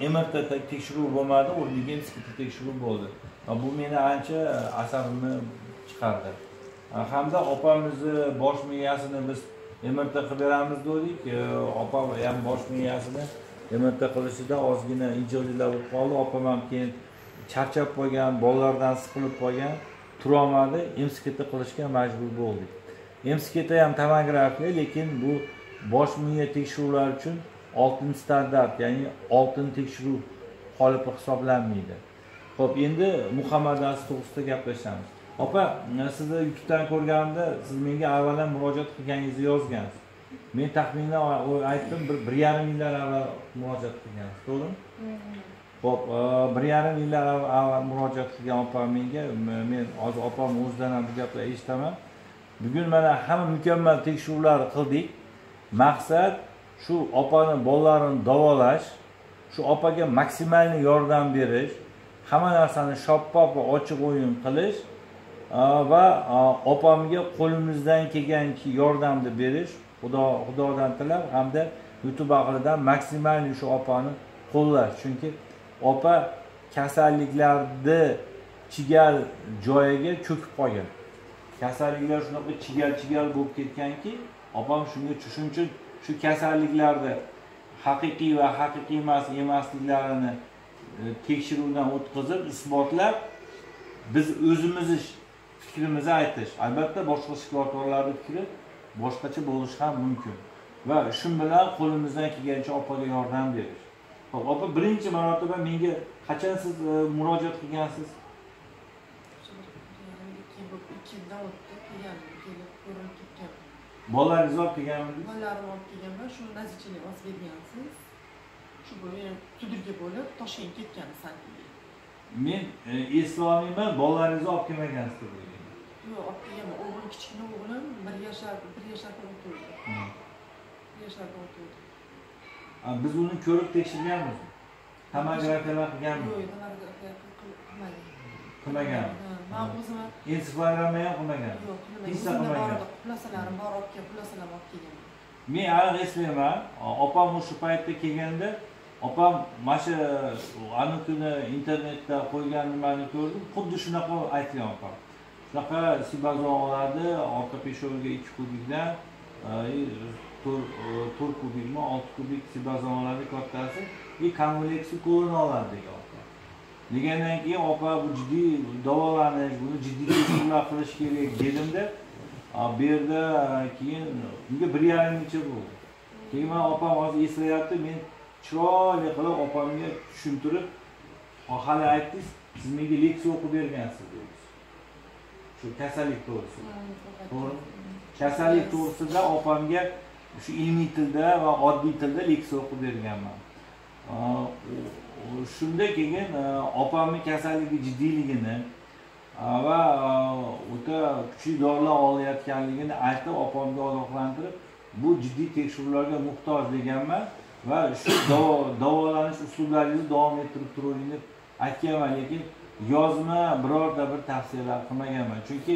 mrt tekshiruv bo'lmadi o'rniga emskita tekshiruv bo'ldi. Va bu meni ancha asabimni chiqardi. Hamda opamizni bosh miyasini biz mrt qilib beramiz dedik. Opam ham bosh miyasini mrt qilishida ozgina injiqliklar bo'lib qoldi. Opam ham keyin charchab qolgan bolalardan siqilib qolgan. Turolmadi mskt qilishga majbur bo'ldik. Mskt ham tomografiya lekin bu bosh miya tekshiruvlari uchun oltin standart ya'ni oltin tekshiruv qolipi hisoblanmaydi. Ho'p endi muhammad aziz to'g'risida gaplashamiz. Opa sizni youtubedan ko'rganimda siz menga avval murojaat qilganingizni yozgansiz. Men taxminan aytdim bir bir yarim yillar avval murojaat qilgansiz to'g'rimi? Ho'p e, bir yarim yillar avval murojaat qilgan opam menga men hozir opam o'zidan ham bu gaplarni eshitaman. Bugun mana hamma mukammal tekshiruvlar qildik. Maqsad shu opani bolalarini davolash shu opaga maksimalniy yordam berish hamma narsani shaffof va ochiq o'yin qilish e, va e, opamga qo'limizdan kelgan yordamni berish xudo xudodan tilab hamda youtube ahlidan maksimalniy shu opani qo'llash. Chunki opa kasalliklarni chigal joyiga cho'kib qolgan. Kasalliklar shunaqa chigal chigal bo'lib ketganki opam shunga shuning uchun shu kasalliklarni haqiqiy va haqiqiy emas emasliklarini e, tekshiruvdan o'tkazib isbotlab biz o'zimizni fikrimizni aytish. Albatta boshqa shifokorlarni fikri boshqacha bo'lishi ham mumkin. Va shu bilan qo'limizdan kelgancha opaga yordam berish. Xo'p, opa birinchi marotaba menga qachon siz e, murojaat qilgansiz? Ikki yildan o'tdi kelgan kelib ko'rinib ketgan bolalaringizni olib kelganmidingiz? Bolalarimni olib kelganman shu nazichenniy yozib bergansiz. Shu bo'lib sudirga bo'lib toshkentga ketgan sankiga men e, eslay olmayman bolalaringizni olib kelmagansiz yo'q olib o'g'lim kichkina o'g'lim bir yashar bir yashardan o'tuvdi bir yashardan o'tuvdi biz uni ko'rib tekshirganmiz tomografiyalar qilganmiz yo'q tomografiya qilmagan. Qilmagan. Man o'zim ensiflogramma ham qilmagan? Yo'q qilmagan. Xulosalarim bor olib kelib xulosalarimni olib kelganman men aniq eslayman opam o'sha paytda kelganda opam mana shu aniq kuni internetda qo'ygan nimani ko'rdim xuddi shunaqa aytgan opam shunaqa sibazon orqa peshoviga ikki kubikdan e, to'rt kubikmi olti kubik sibazon kattasi и konveksi ko'rina oladi degan degandan keyin opa bu jiddiy davolanish buni jiddiy tekshiruvlar qilish kerak dedimda bu yerda keyin unga bir yarim yilcha bo'ldi keyin man opam hozir eslayapti men chiroyli qilib opamga tushuntirib hali aytdingiz siz menga leksiya o'qib bergansiz dedi. Shu kasallik to'g'risida. To'g'rimi kasallik to'g'risida. Opamga shu ilmiy tilda va oddiy tilda leksiya o'qib berganman. Shunda keyin a, opamni kasalligi jiddiyligini va o'ta kuchli dorilar olayotganligini aytib opamga ogohlantirib bu jiddiy tekshiruvlarga muhtoj deganman va shu davo- davolanish usullaringizni davom ettirib turavering deb aytganman lekin yozma birorta bir tavsiyalar qilmaganman. Chunki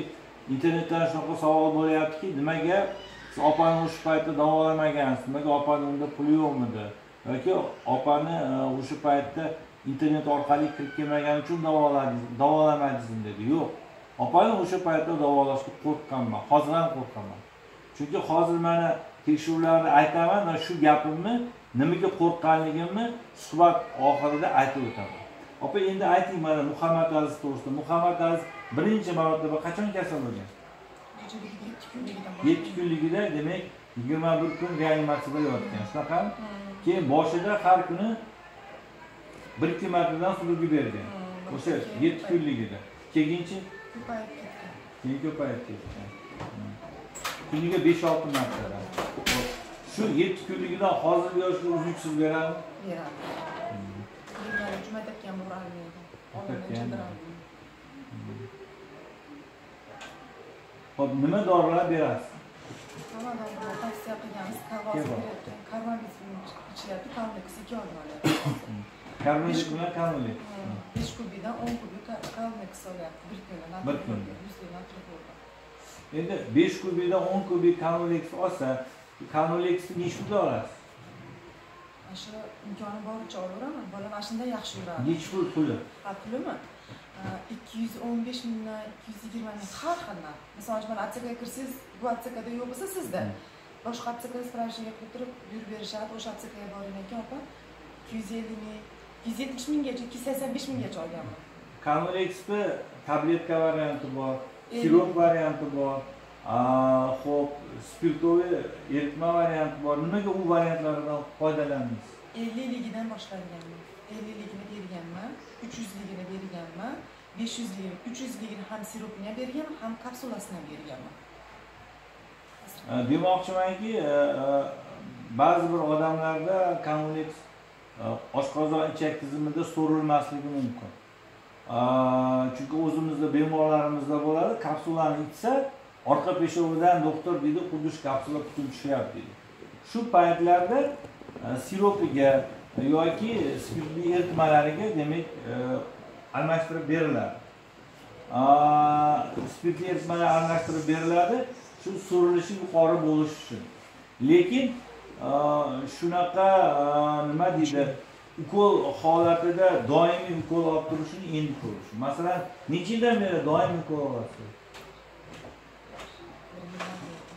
internetdan shunaqa savol bo'lyaptiki nimaga? Siz opani o'sha paytda davolamagansiz nimaga opani unda puli yo'qmidi? Yoki opani e, o'sha paytda internet orqali kirib kelmagani uchun davoladingiz davolamadingizmi dedi. Yo'q. Opani o'sha paytda davolashga qo'rqqanman hozir ham qo'rqaman chunki hozir mana tekshiruvlarni aytaman va shu gapimni nimaga qo'rqqanligimni suhbat oxirida aytib o'taman. Opa endi ayting mana muhammad aziz to'g'risida. Muhammad aziz birinchi marotaba qachon kasal bo'lgan? Yetti kunligida demak yigirma bir kun reanimatsiyada yotgan. Shunaqami keyin boshida har kuni bir ikki martadan sug'urgi bergan. O'sha yetti kunligida. Keyinchi? Ko'payib ketgan. Keyin ko'payib ketgan. Hmm. kuniga besh olti martadan shu yetti kunligidan hozirgi yoshga uzluksiz beradimi beradi dram. hop nima dorilar berasiz Hamma dorilar tavsiya qilganmiz. Bor? berayotgan. Karvaliz ichyapti. Karvaliz ikki olyapti. karmelik bilan karmelik besh kubidan o'n kubik kalmeks olyapti bir kunda Bir kunda. endi besh kubikdan o'n kubik kanuleks olsa kanuleksni nechi pulga olasiz mana shu imkoni boricha olaveraman. Bola mana shunday yaxshi yuradi. Nechi pul puli? Ha pulimi? Ikki yuz o'n besh mingdan ikki yuz yigirma ming. Har xil narx misol uchun mana atsakaga kirsangiz bu atsakada yo'q bo'lsa sizda. Boshqa atsakada справочныйga qilib turib buyurib berishadi. O'sha atsakaga boring ekan opa. ikki yuz ellik ming ikki yuz yetmish minggacha ikki yuz sakson besh minggacha olganman. Kanuleksni tabletka varianti bor Endi- sirop varianti bor ho'p spirtoviy eritma varianti bor. Nimaga u variantlardan foydalandingiz ellikligidan boshlanganman ellikligini berganman uch yuzligini berganman besh yuzligini uch yuzligini ham siropini ham berganman ham kapsulasini ham berganman Ee, demoqchimanki e, e, ba'zi bir odamlarda kanuleks e, oshqozon ichak tizimida so'rilmasligi mumkin. Chunki o'zimizda bemorlarimizda bo'ladi kapsulani ichsa orqa peshovidan doktor deydi xuddi shu kapsula butun tushyapti. Deydi shu paytlarda e, siropiga yoki spirtli eritmalariga demak e, almashtirib beriladi. Spirtli eritmalar almashtirib beriladi shu surilishi yuqori bo'lishi uchun. Lekin e, shunaqa nima deydi ukol holatida doimiy ukol olib turishini endi ko'rish masalan necha yildan beri doimiy ukol olasiz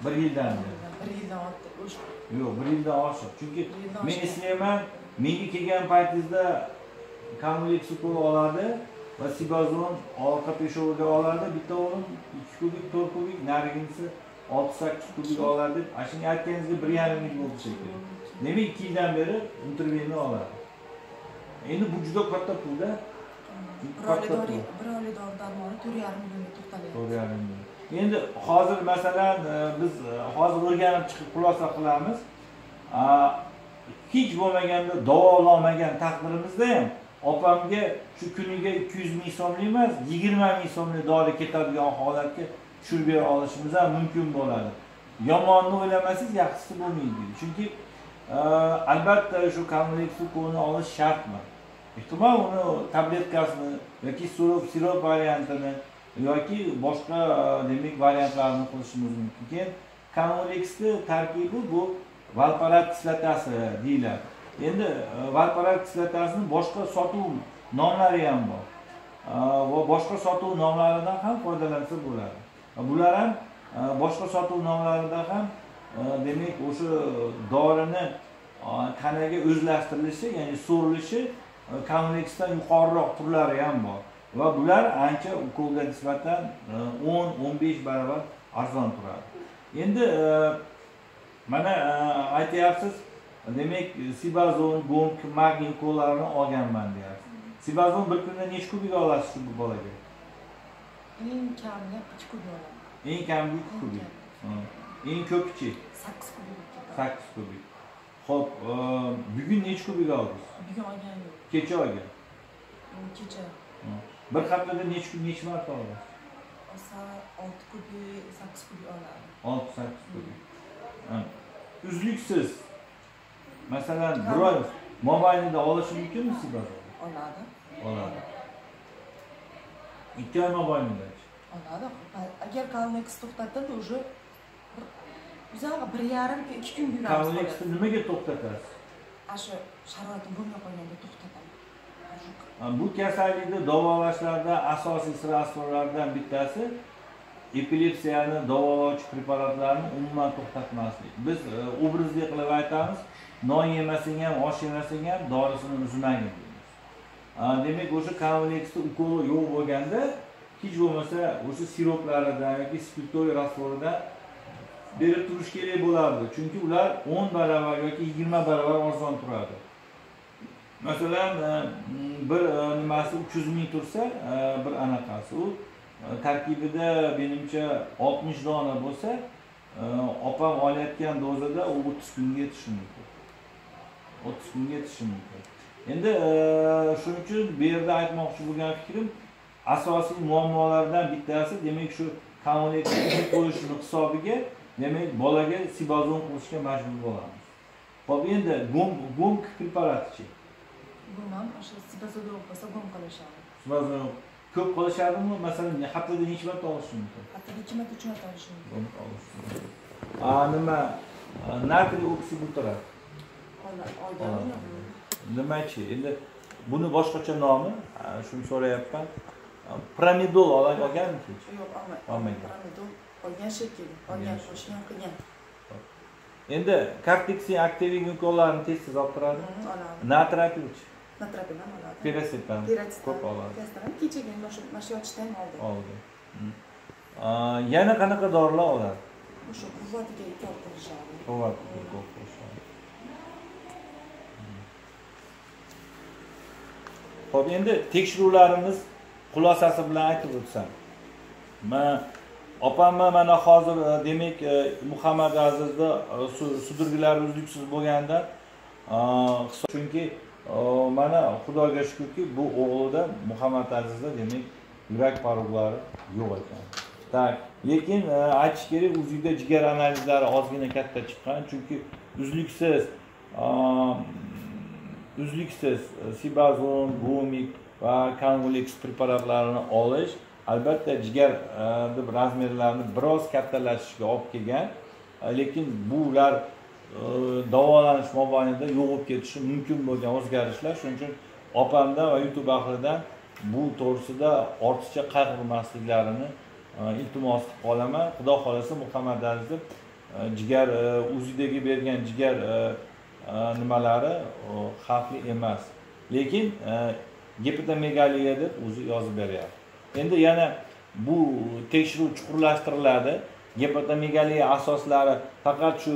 bir yildan beri. Bir yildan ortiq yo'q bir yildan oshiq chunki men eslayman menga kelgan paytingizda kamlek ukol oladi va sibazon orqa peshoviga oladi bitta o'g'lim ikki kubik to'rt kubik nariginisi olti sakkiz kubik oladi deb ana shuni aytganingizga bir yarim yil bo'ldi shekilli. Demak ikki yildan beri intervenni oladi endi bu juda katta pulda. Bir oylik dori bir oylik dori darmoni to'rt yarim millionga to'xtalyapti. To'rt yarim million endi hozir masalan e, biz e, hozir o'rganib chiqib xulosa qilamiz. Hech bo'lmaganda davolamagan taqdirimizda ham opamga shu kuniga ikki yuz ming so'mlik emas yigirma ming so'mlik dori ketadigan holatga tushirib bera olishimiz ham mumkin bo'ladi. Yomonni o'ylamasangiz yaxshisi bo'lmaydi chunki e, albatta shu kompleks olish shartmi? Ehtimol uni tabletkasini yoki sirop sirop variantini yoki boshqa e, demak variantlarini qilishimiz mumkin keyin kanolexni tarkibi bu valparat kislotasi deyiladi. Endi e, valparat kislotasini boshqa sotuv nomlari ham bor. E, va boshqa sotuv nomlaridan ham foydalansa bo'ladi. Bular ham boshqa sotuv nomlarida ham demak o'sha dorini tanaga o'zlashtirilishi ya'ni so'rilishi e, yuqoriroq turlari ham bor. Va bular ancha ukolga nisbatan e, o'n o'n besh barobar arzon turadi. Endi e, mana e, aytyapsiz demak sibazon gomk magniy ukollarini olganman deyapsiz. Sibazon bir kunda necha kubik olasiz bu bolaga? Eng kamida ikki kubik olaman eng kami ikki kubik. Eng ko'pichi sakkiz kubik sakkiz kubik. Ho'p bugun necha kubik oldingiz? Bugun olgan yo'q. Kecha olgan. Kecha. Hı. Bir haftada necha kun necha marta olasiz olsa olti kubik sakkiz kubik oladi. Olti sakkiz kubik Hı. uzluksiz. Masalan bir oy mobaynida olishi mumkinmi sibazon oladi. Oladi. Ikki oy mobaynida. Oladi. Agar kalneks to'xtatadi уже uzoq bir yarim kun ikki kun yuramiz komleksni nimaga to'xtatasiz? Ana shu sharoitim bo'lmay qolganda to'xtataman Ha, bu kasallikni davolashlarda asosiy sirasvorlardan bittasi epilepsiyani davolovchi preparatlarni umuman to'xtatmaslik. Biz e, образli qilib aytamiz non yemasang ham osh yemasang ham dorisini uzmagin deymiz. Demak o'sha kompleksni ukoli yo'q bo'lganda hech bo'lmasa o'sha siroplaridan yoki spirtoviy rastvoridan berib turish kerak bo'lardi. Chunki ular o'n barobar yoki yigirma barobar arzon turadi. Masalan e, bir e, nimasi uch yuz ming tursa e, bir anaqasi u. Tarkibida menimcha oltmish dona bo'lsa opam olayotgan dozada u o'ttiz kunga yetishi mumkin. O'ttiz kunga yetishi mumkin. Endi shuning uchun bu yerda aytmoqchi bo'lgan fikrim asosiy muammolardan bittasi demak shu kommunikativ qo'yishni hisobiga demak bolaga sibozon qilishga majbur bo'lamiz. Ho'p endi gum gum preparatichi ham o'sha bo'lsa gum qilishadi ko'p qilishadimi masalan haftada necha marta olishi mumkin haftada ikki marta uch marta olishi mumkin nima natriy oksigultrat oyda nimachi endi buni boshqacha nomi shuni so'rayapman ola- olganmisiz yo'q olmagan Pramidol olgan shekilli olgan qo'shgan qilgan endi korteksin aktivin ukollarni tez tez olib turadi oladi ham oladi Pirasitam ko'p oladi Pirasitam kechaga mana shu shu yotishdan oldi oldi Mm. A, yana qanaqa dorilar oladi o'sha quvvatiga itoat qilishadi quvvat ko'p qo'shadi. Xo'p, endi tekshiruvlarimiz xulosasi bilan aytib o'tsam. Man opamni mana hozir demak Muhammad Azizda e, su- sudurgilari uzluksiz bo'lganda chunki mana Xudoga shukrki bu o'g'lida Muhammad Azizda demak yurak paruglari yo'q ekan. так lekin e, aytish kerak uzukda jigar analizlari ozgina katta chiqqan chunki uzluksiz uzluksiz e, sibazon, gumik va konvulex preparatlarini olish albatta jigar e, deb razmerlarini biroz kattalashishiga olib kelgan lekin bular davolanish mobaynida yo'qolib ketishi mumkin bo'lgan o'zgarishlar. Shuning uchun opamdan va youtube ahlidan bu to'g'risida ortiqcha qayg'urmasliklarini e, iltimos qilib qolaman. Xudo xohlasa muhammad aziz e, jigar o'zidagi uzidagi bergan jigar nimalari xavfli emas. Lekin gipotomegaliya deb o'zi yozib beryapti. Endi yana bu tekshiruv chuqurlashtiriladi. Gipotomegaliya asoslari faqat shu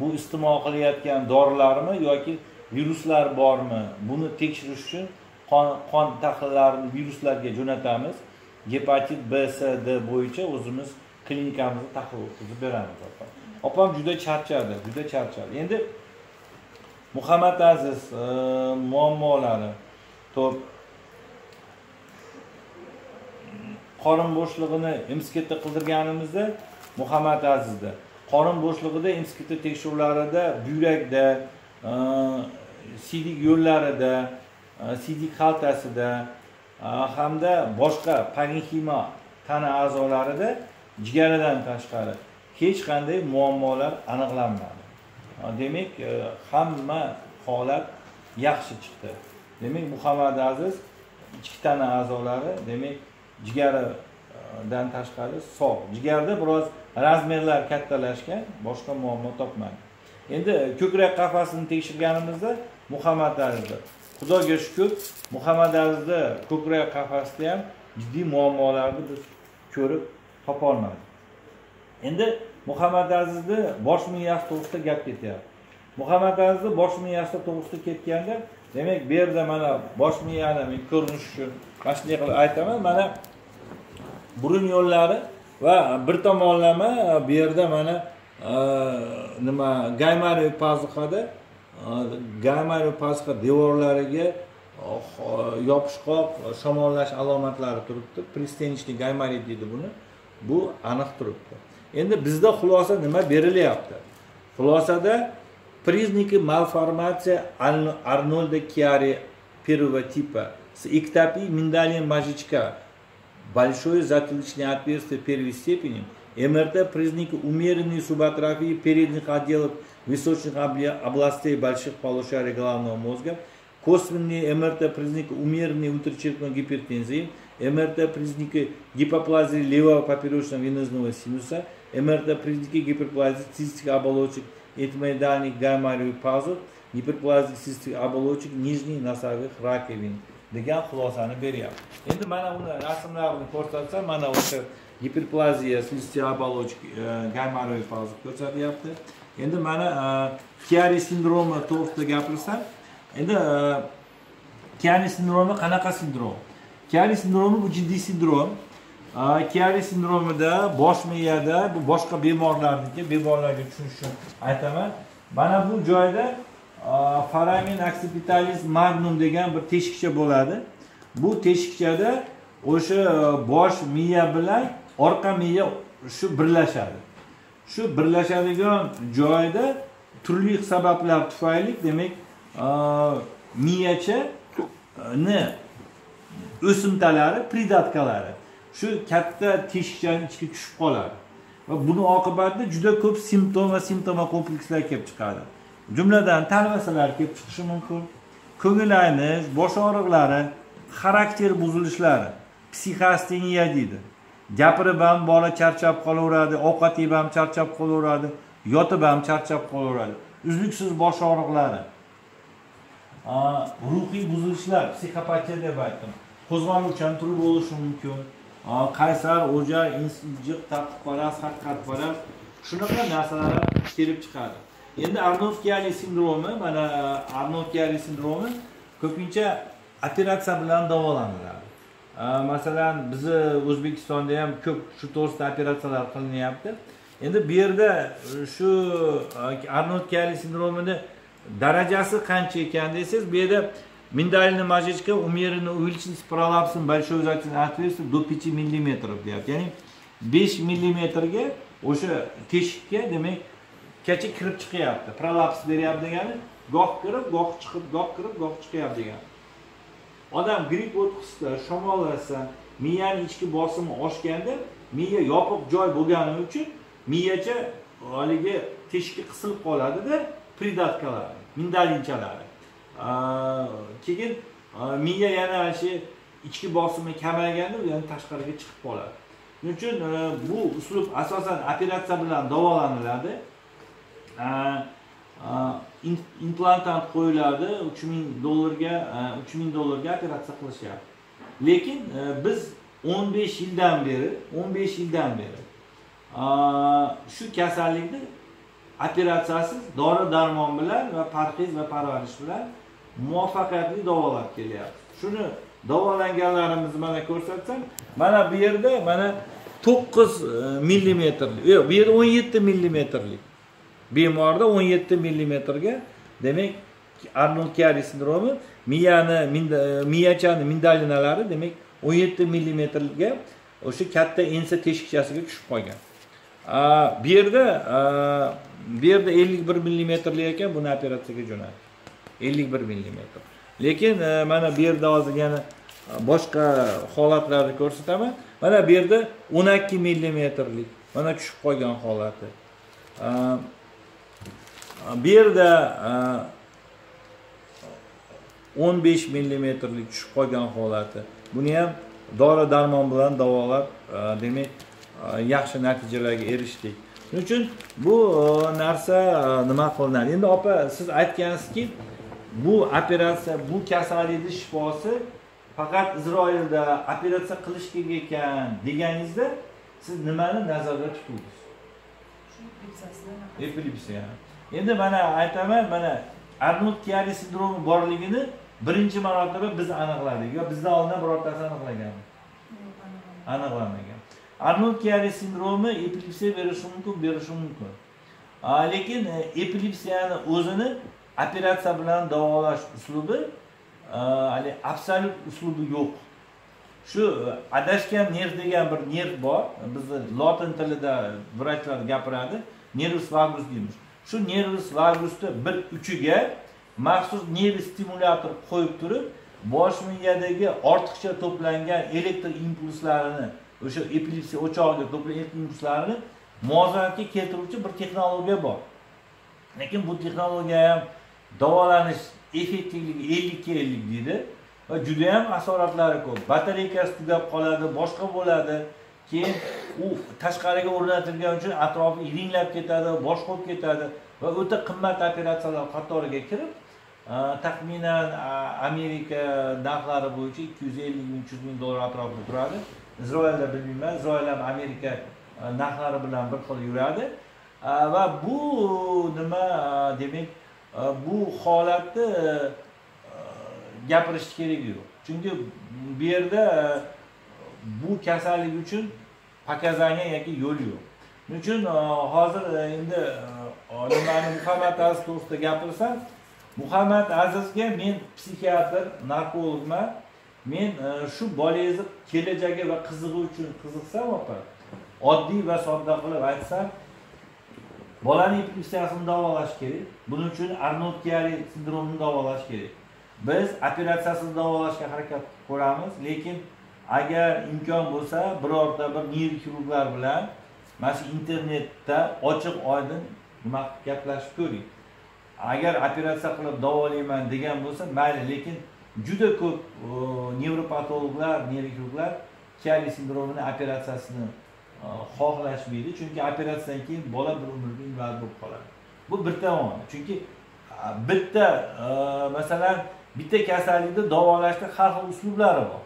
bu iste'mol qilayotgan dorilarmi yoki viruslar bormi? Buni tekshirish uchun qon qon tahlillarini viruslarga jo'natamiz. Gepatit b c d bo'yicha o'zimiz klinikamizni tahlil o'tkazib beramiz opam. Opam juda charchadi juda charchadi. Endi muhammad aziz e, muammolari. To'p. Qorin bo'shlig'ini imsketda qildirganimizda muhammad azizda. Qorin bo'shlig'ida imsketda tekshiruvlarida buyrakda e, siydik yo'llarida e, siydik xaltasida e, hamda boshqa parenxima tana a'zolarida jigaridan tashqari hech qanday muammolar aniqlanmadi. Demak hamma holat yaxshi chiqdi. Demak muhammad aziz ichki tana a'zolari demak jigaridan tashqari sog' jigarda biroz razmerlar kattalashgan boshqa muammo topmadi. Endi ko'krak qafasini tekshirganimizda muhammad azizni xudoga shukur muhammad azizni ko'krak qafasida ham jiddiy muammolarni biz ko'rib topolmadik endi muhammad azizni bosh miyasi to'g'risida gap ketyapti. Muhammad azizni bosh miyasi to'g'risida ketganda demak bu yerda mana bosh miyani men ko'rinish uchun mana shunday qilib aytaman mana burun yo'llari va bir tomonlama bu yerda mana e, nima gaymariy pazuxada e, gaymariy pazuxa devorlariga e, yopishqoq shamollash alomatlari turibdi. Пристаничный gaymarit deydi buni. Bu aniq turibdi. Endi bizda xulosa nima berilyapti? Xulosada признаки malformatsiya arnolda kiari первого типа с эктопией миндалин мажичка большое затылочное отверстие первой степени, МРТ признаки умеренной субатрофии передних отделов височных областей больших полушарий головного мозга, косвенные МРТ признаки умеренной внутричерепной гипертензии, МРТ признаки гипоплазии левого поперечного венозного синуса, МРТ признаки гиперплазии цистических оболочек этмоидальных гаймариевых пазух, гиперплазии цистических оболочек нижних носовых раковин degan xulosani beryapti. Endi mana uni rasmlarini ko'rsatsam mana o'sha giperplaziya слизистые оболочки e, gaymaroviy pazuh ko'rsatyapti endi mana e, kiari sindromi to'g'risida gapirsam endi e, kiari sindromi qanaqa sindrom? Kiari sindromi bu jiddiy sindrom. Kiari sindromida bosh miyada bu boshqa bemorlarniki bemorlarga tushunish uchun aytaman. Mana bu joyda foramen occipitalis magnum degan bir teshikcha bo'ladi. Bu teshikchada o'sha e, bosh miya bilan orqa miya shu birlashadi. Shu birlashadigan joyda turli sabablar tufayli demak e, miyachani o'simtalari pridatkalari shu katta teshikchani ichiga tushib qoladi. Va buni oqibatida juda ko'p simptom va simptoma komplekslar kelib chiqadi. Jumladan talvasalar kelib chiqishi mumkin. Ko'ngil aynish bosh og'riqlari xarakter buzilishlari psixosteniya deydi. Gapirib ham bola charchab qolaveradi ovqat yeb ham charchab qolaveradi yotib ham charchab qolaveradi. Uzluksiz bosh og'riqlari. Ruhiy buzilishlar psixopatiya deb aytdim. Qo'zg'aluvchan turi bo'lishi mumkin. Qaysar o'jar injiq tartibparast haqiqatparast shunaqa narsalar kelib chiqadi. Endi arnold kiyali sindromi mana arnold kiyali sindromi ko'pincha operatsiya bilan davolaniladi masalan bizni o'zbekistonda ham ko'p shu to'g'risida operatsiyalar qilinyapti. Endi bu yerda e, shu e, arnold kiyali sindromini darajasi qancha ekan desangiz bu yerda миндальный мозжечка умеренно увеличилась с пролапсом большой зрительной отверстия до 5 миллиметров deyapti. Ya'ni 5 millimetrga o'sha teshikka demak kecha kirib chiqyapti. Prolaps beryapti degani goh kirib goh chiqib goh kirib goh chiqyapti degani. Odam gripp o'tqizsa shamollasa miyani ichki bosimi oshganda miya yopiq joy bo'lgani uchun miyacha haligi teshikka qisilib qoladida pridatkalari mindalinkalari keyin miya yana shu ichki bosimi kamayganda u yana tashqariga chiqib qoladi. Shuning uchun bu uslub asosan operatsiya bilan davolaniladi. Implantant qo'yiladi uch ming dollarga uch ming dollarga operatsiya qilishyapti. Lekin e, biz o'n besh yildan beri o'n besh yildan beri shu kasallikni operatsiyasiz dori darmon bilan va parhez va parvarish bilan muvaffaqiyatli davolab kelyapti. Shuni davolanganlarimizni mana ko'rsatsam mana bu yerda mana to'qqiz e, millimetrlik yo'q bu yerda o'n yetti millimetrlik bemorda o'n yetti millimetrga demak arnold kari sindromi miyani miyachani mindalinalari demak o'n yetti millimetrga o'sha katta ensa teshikchasiga tushib qolgan. Bu yerda bu yerda ellik bir millimetrli ekan buni operatsiyaga jo'natdi. ellik bir millimetr. Lekin e, mana bu yerda hozir yana boshqa holatlarni ko'rsataman. Mana bu yerda o'n ikki millimetrlik mana tushib qolgan holati. Bu yerda o'n besh millimetrlik tushib qolgan holati. Buni ham dori darmon bilan davolab demak yaxshi natijalarga erishdik. Shuning uchun bu narsa nima qilinadi? Endi opa siz aytgansizki bu operatsiya bu kasallikni shifosi faqat isroilda operatsiya qilish kerak ekan deganingizda siz nimani nazarda tutdingiz epilepsiya endi mana aytaman mana arnold kiari sindromi borligini birinchi marotaba biz aniqladik yo bizdan oldin birortasi aniqlaganmi aniqlanmagan arnold kiari sindromi epilepsiya berishi mumkin berishi mumkin. Lekin e, epilepsiyani o'zini operatsiya bilan davolash uslubi e, haligi absolyut uslubi yo'q. Shu e, adashgan nerv degan bir nerv bor bizni lotin tilida vrachlar gapiradi nervus vagus deymiz shu nervus vagusni bir uchiga maxsus nerv stimulyator qo'yib turib bosh miyadagi ortiqcha to'plangan elektr impulslarini o'sha epilepsiya o'chog'iga to'plangan elektr impulslarini muvozanatga keltiruvchi bir texnologiya bor. Lekin bu texnologiya ham davolanish effektivligi ellikka ellik deydi va judayam asoratlari ko'p. Batareykasi tugab qoladi boshqa bo'ladi. Keyin u tashqariga o'rnatilgani uchun atrofi ilinglab ketadi bosh bo'lib ketadi va o'ta qimmat operatsiyalar qatoriga kirib e, taxminan e, amerika narxlari bo'yicha ikki yuz ellik ming uch yuz ming dollar atrofida turadi. Isroilda bilmayman isroil ham amerika e, narxlari bilan bir xil yuradi. Va bu nima demak bu holatni gapirish keragi yo'q. Chunki bu yerda bu kasallik uchun показания yoki yo'l yo'q. Shuning uchun? Hozir e, endi e, nimani muhammad aziz to'g'risida gapirsam muhammad azizga men psixiatr narkologman men e, shu bolangizni kelajagi va qizig'i uchun qiziqsam opa oddiy va sodda qilib aytsam bolani epilepsiyasini davolash kerak. Buning uchun arnold kiari sindromini davolash kerak. Biz operatsiyasiz davolashga harakat ko'ramiz lekin agar imkon bo'lsa birorta bir neyroxirurglar bilan mana shu internetda ochiq oydin nima gaplashib ko'ring. Agar operatsiya qilib davolayman degan bo'lsa mayli lekin juda ko'p e, nevropatologlar neyroxirurglar kali sindromini operatsiyasini e, xohlashmaydi. Chunki operatsiyadan keyin bola bir umrga invalid bo'lib qoladi. Bu bir tomoni chunki e, bitta masalan bitta kasallikni davolashni har xil uslublari bor.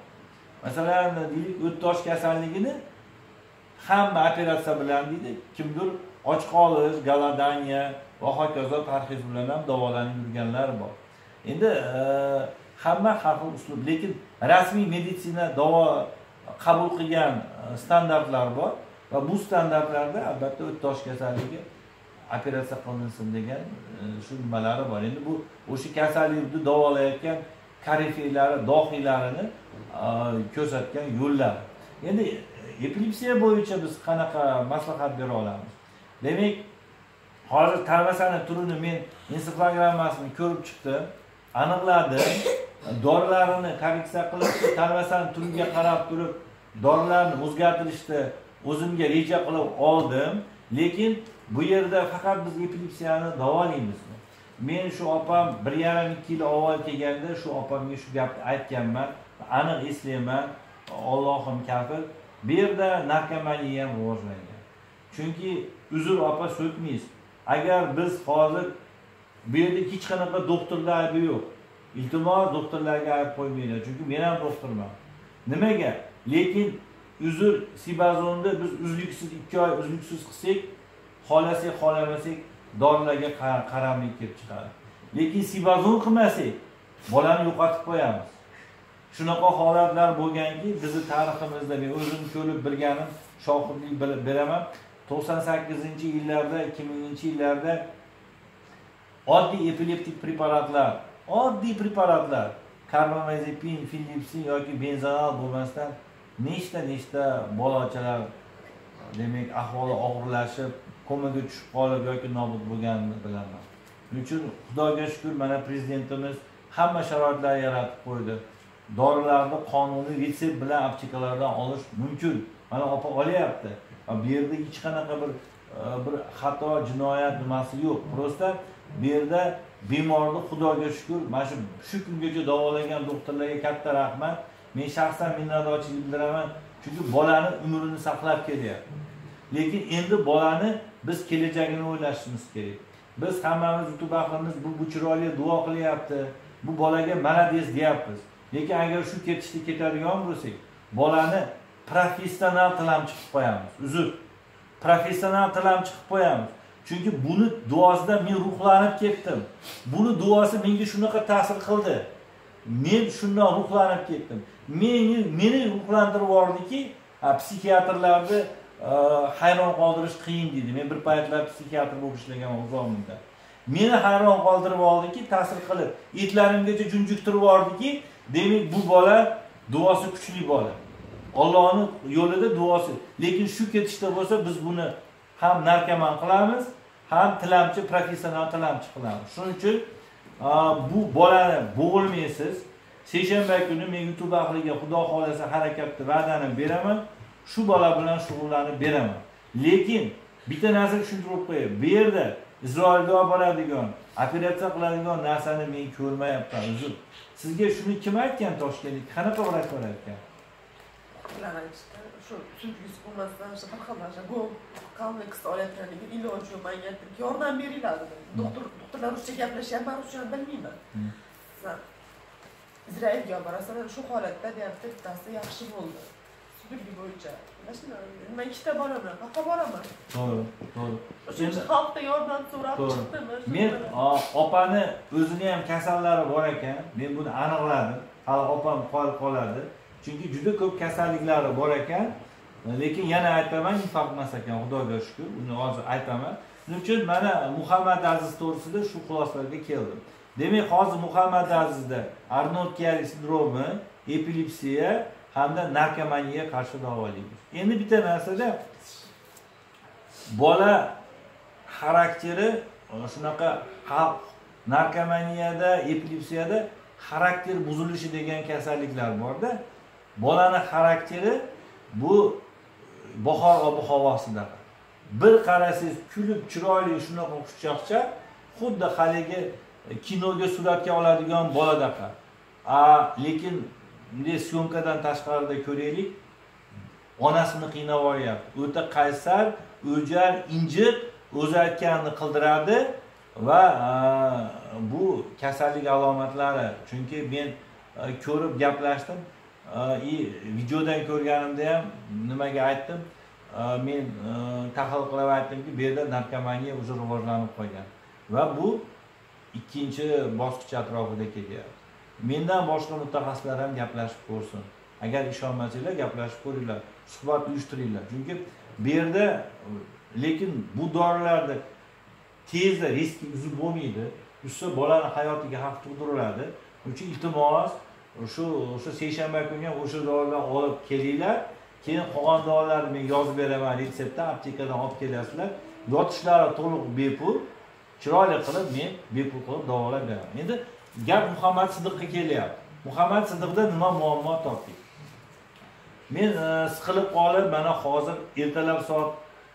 Masalan deylik o'ttosh kasalligini hamma operatsiya bilan deydi kimdir och qolish голодание va hokazo parhez bilan ham davolanib yurganlar bor. Endi e, hamma har xil uslub lekin rasmiy meditsina davo qabul qilgan e, standartlar bor va bu standartlarda albatta o'ttosh kasalligi operatsiya qilinsin degan e, shu nimalari bor. Endi bu o'sha kasallikni davolayotgan korifeylari dohiylarini ko'rsatgan yo'llar. Endi epilepsiya bo'yicha biz qanaqa maslahat bera olamiz? Demak hozir talvasani turini men ensiklogrammasini ko'rib chiqdim. Aniqladim dorilarini korreksiya qilib talvasani turiga qarab turib dorilarni o'zgartirishni o'zimga reja qilib oldim. Lekin bu yerda faqat biz epilepsiyani davolaymiz men shu opam bir yarim ikki yil avval kelganda shu opamga shu gapni aytganman. Aniq eslayman ollohim kafil bu yerda narkomaniya ham rivojlangan. Chunki uzr opa so'kmaysiz. Agar biz hozir bu yerda hech qanaqa doktorlar aybi yo'q. Iltimos doktorlarga ayb qo'ymanglar chunki men ham doktorman. Nimaga? Lekin uzr sibazonni biz uzluksiz ikki oy uzluksiz qilsak xohlasak xohlamasak dorilarga qaramlik kelib chiqadi. Lekin sibazon qilmasak bolani yo'qotib qo'yamiz. Shunaqa holatlar bo'lganki bizni tariximizda men o'zim ko'rib bilganim shohidlik beraman to'qson sakkizinchi yillarda ikki minginchi yillarda oddiy epileptik preparatlar oddiy preparatlar karbamazepin filipsin yoki benzonal bo'lmasdan nechta nechta bolachalar demak ahvoli og'irlashib komaga tushib qolib yoki nobud bo'lganini bilaman. Shuning uchun xudoga shukur mana prezidentimiz hamma sharoitlarni yaratib qo'ydi. Dorilarni qonuniy retsept bilan aptekalardan olish mumkin. Mana opa olyapti. Bu yerda hech qanaqa bir bir xato jinoyat nimasi yo'q. Просто bu yerda bemorni xudoga shukur mana shu shu kungacha davolagan doktorlarga katta rahmat. Men shaxsan minnatdorchilik bildiraman. Chunki bolani umrini saqlab kelyapti lekin endi bolani biz kelajagini o'ylashimiz kerak. Biz hammamiz youtube ahlimiz bu bu chiroyli duo qilyapti. Bu bolaga молодец deyapmiz. Lekin agar shu ketishda ketadigan bo'lsak bolani professional tilamchi qilib qo'yamiz uzr. Professional tilamchi qilib qo'yamiz. Chunki buni duosidan men ruhlanib ketdim. Buni duosi menga shunaqa ta'sir qildi. Men shundan ruhlanib ketdim. Meni meni ruhlantirib yubordiki psixiatrlarni e, hayron qoldirish qiyin deydi men bir paytlar psixiatr bo'lib ishlaganman uzoq muddat meni hayron qoldirib oldiki ta'sir qilib etlarimgacha junjiktirib yubordiki demak bu bola duosi kuchli bola. Ollohni yo'lida duosi. Lekin shu ketishda bo'lsa biz buni ham narkoman qilamiz ham tilamchi professional tilamchi qilamiz. Shuning uchun bu bolani bo'g'ilmaysiz. Seshanba kuni men youtube ahliga xudo xohlasa harakatni va'dani beraman. Shu bola bilan shug'ullanib beraman. Lekin bitta narsa tushuntirib qo'yay bu yerda isroilga olib boradigan operatsiya qiladigan narsani men ko'rmayapman uzr. Sizga shuni kim aytgan toshkentda qanaqa vrach aytgan? Aytishdi shu bo'lmasdan shu bir xil narsa iloji yo'q manga yordam beringlar doktor doktorlar ruscha gaplashyapti man ruschani bilmayman. Izrailga olib shu holatda deyapti bittasi yaxshi bo'ldi. Suyuqlik bo'yicha nima ikkita bolaman qayoqqa boraman to'g'ri to'g'ri o'sha xalqdan yordam so'rab chiqdim men opani o'zini ham kasallari bor ekan men buni aniqladim. Hali opam qoladi. Chunki juda ko'p kasalliklari bor ekan. Lekin yana aytaman infarkt emas ekan xudoga shukur. Uni hozir aytaman. Shuning uchun mana muhammad aziz to'g'risida shu xulosalarga keldim. Demak hozir muhammad azizda arnold kiyari sindromi epilepsiya hamda narkomaniyaga qarshi davolaymiz endi bitta narsada bola xarakteri shunaqa xalq narkomaniyada epilepsiyada xarakter buzilishi degan kasalliklar borda. Bolani xarakteri bu bahor ob havosida bir qarasangiz kulib chiroyli shunaqa xushchaqchaq xuddi haligi kinoga suratga oladigan boladaqa a lekin bunday syomkadan tashqarida ko'raylik. Onasini qiynab yuboryapti o'ta qaysar o'jar injiq o'zi aytganini qildiradi va bu kasallik alomatlari. Chunki men ko'rib gaplashdim и videodan ko'rganimda ham nimaga aytdim? Men tahlil qilib aytdimki bu yerda narkomaniya уже rivojlanib qolgan. Va bu ikkinchi bosqich atrofida kelyapti. Mendan boshqa mutaxassislar ham gaplashib ko'rsin. Agar ishonmasanglar gaplashib ko'ringlar suhbat uyushtiringlar. Chunki bu yerda lekin bu dorilarni tezda riski uzib bo'lmaydi. Uzsa bolani hayotiga xavf tug'diradi. Shuning uchun iltimos shu o'sha seshanba kuni ham o'sha dorilarni olib kelinglar. Keyin qolgan dorilarni men yozib beraman retseptdan aptekadan olib kelasizlar yotishlari to'liq bepul chiroyli qilib men bepul qilib davolab beraman. Endi gap muhammad siddiqqa kelyapti. Muhammad siddiqda nima muammo topdik men e, siqilib qolib mana hozir ertalab soat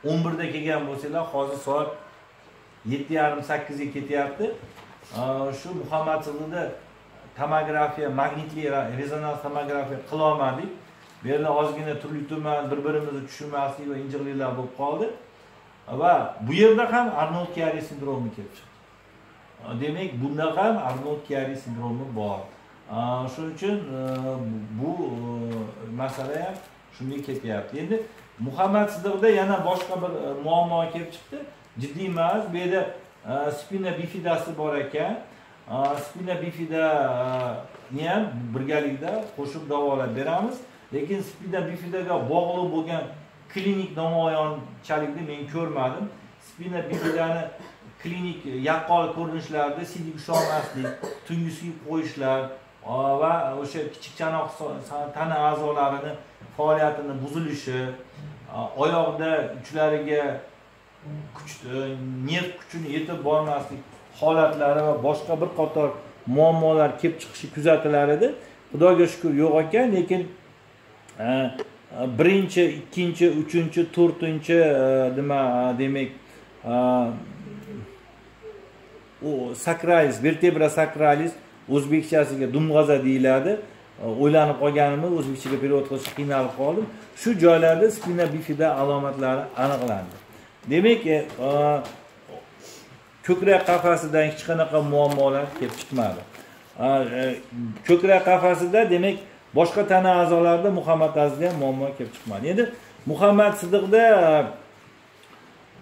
o'n birda kelgan bo'lsanglar hozir soat yetti yarim sakkizga ketyapti. E, shu muhammad siddiqda tomografiya magnitli rezonans tomografiya qilolmadik bu yerda ozgina turli tuman bir birimizni tushunmaslik va injiqliklar bo'lib qoldi. Va bu yerda ham arnold kiari sindromi kelib chiqdi. Demak bunda ham arnold kiari sindromi bor shuning uchun e, bu e, masala ham shunga ketyapti endi muhammad sidiqda yana boshqa bir e, muammo kelib chiqdi jiddiy emas bu yerda spina bifidasi bor ekan spina bifidani ham birgalikda qo'shib davolab beramiz. Lekin spina bifidaga bog'liq bo'lgan klinik namoyonchalikni men ko'rmadim. Spina bifidani klinik e, yaqqol ko'rinishlarda siydik usholmaslik tungi suyib qo'yishlar va o'sha kichik chanoq tana a'zolarini faoliyatini buzilishi oyoqda uchlariga kuch nerv kuchini yetib bormaslik holatlari va boshqa bir qator muammolar kelib chiqishi kuzatilar edi xudoga shukur yo'q ekan lekin e, birinchi ikkinchi uchinchi to'rtinchi e, nima demak u sakralis vertebra sakralis o'zbekchasiga dumg'aza deyiladi. E, o'ylanib qolganimni o'zbekchaga перевод qilishga qiynalib qoldim. Shu joylarda spina bifida alomatlari aniqlandi. Demak e, e, ko'krak qafasidan hech qanaqa muammolar kelib chiqmadi. Ko'krak qafasida demak boshqa tana a'zolarida muhammad azizda ham muammo kelib chiqmadi. Endi muhammad sidiqda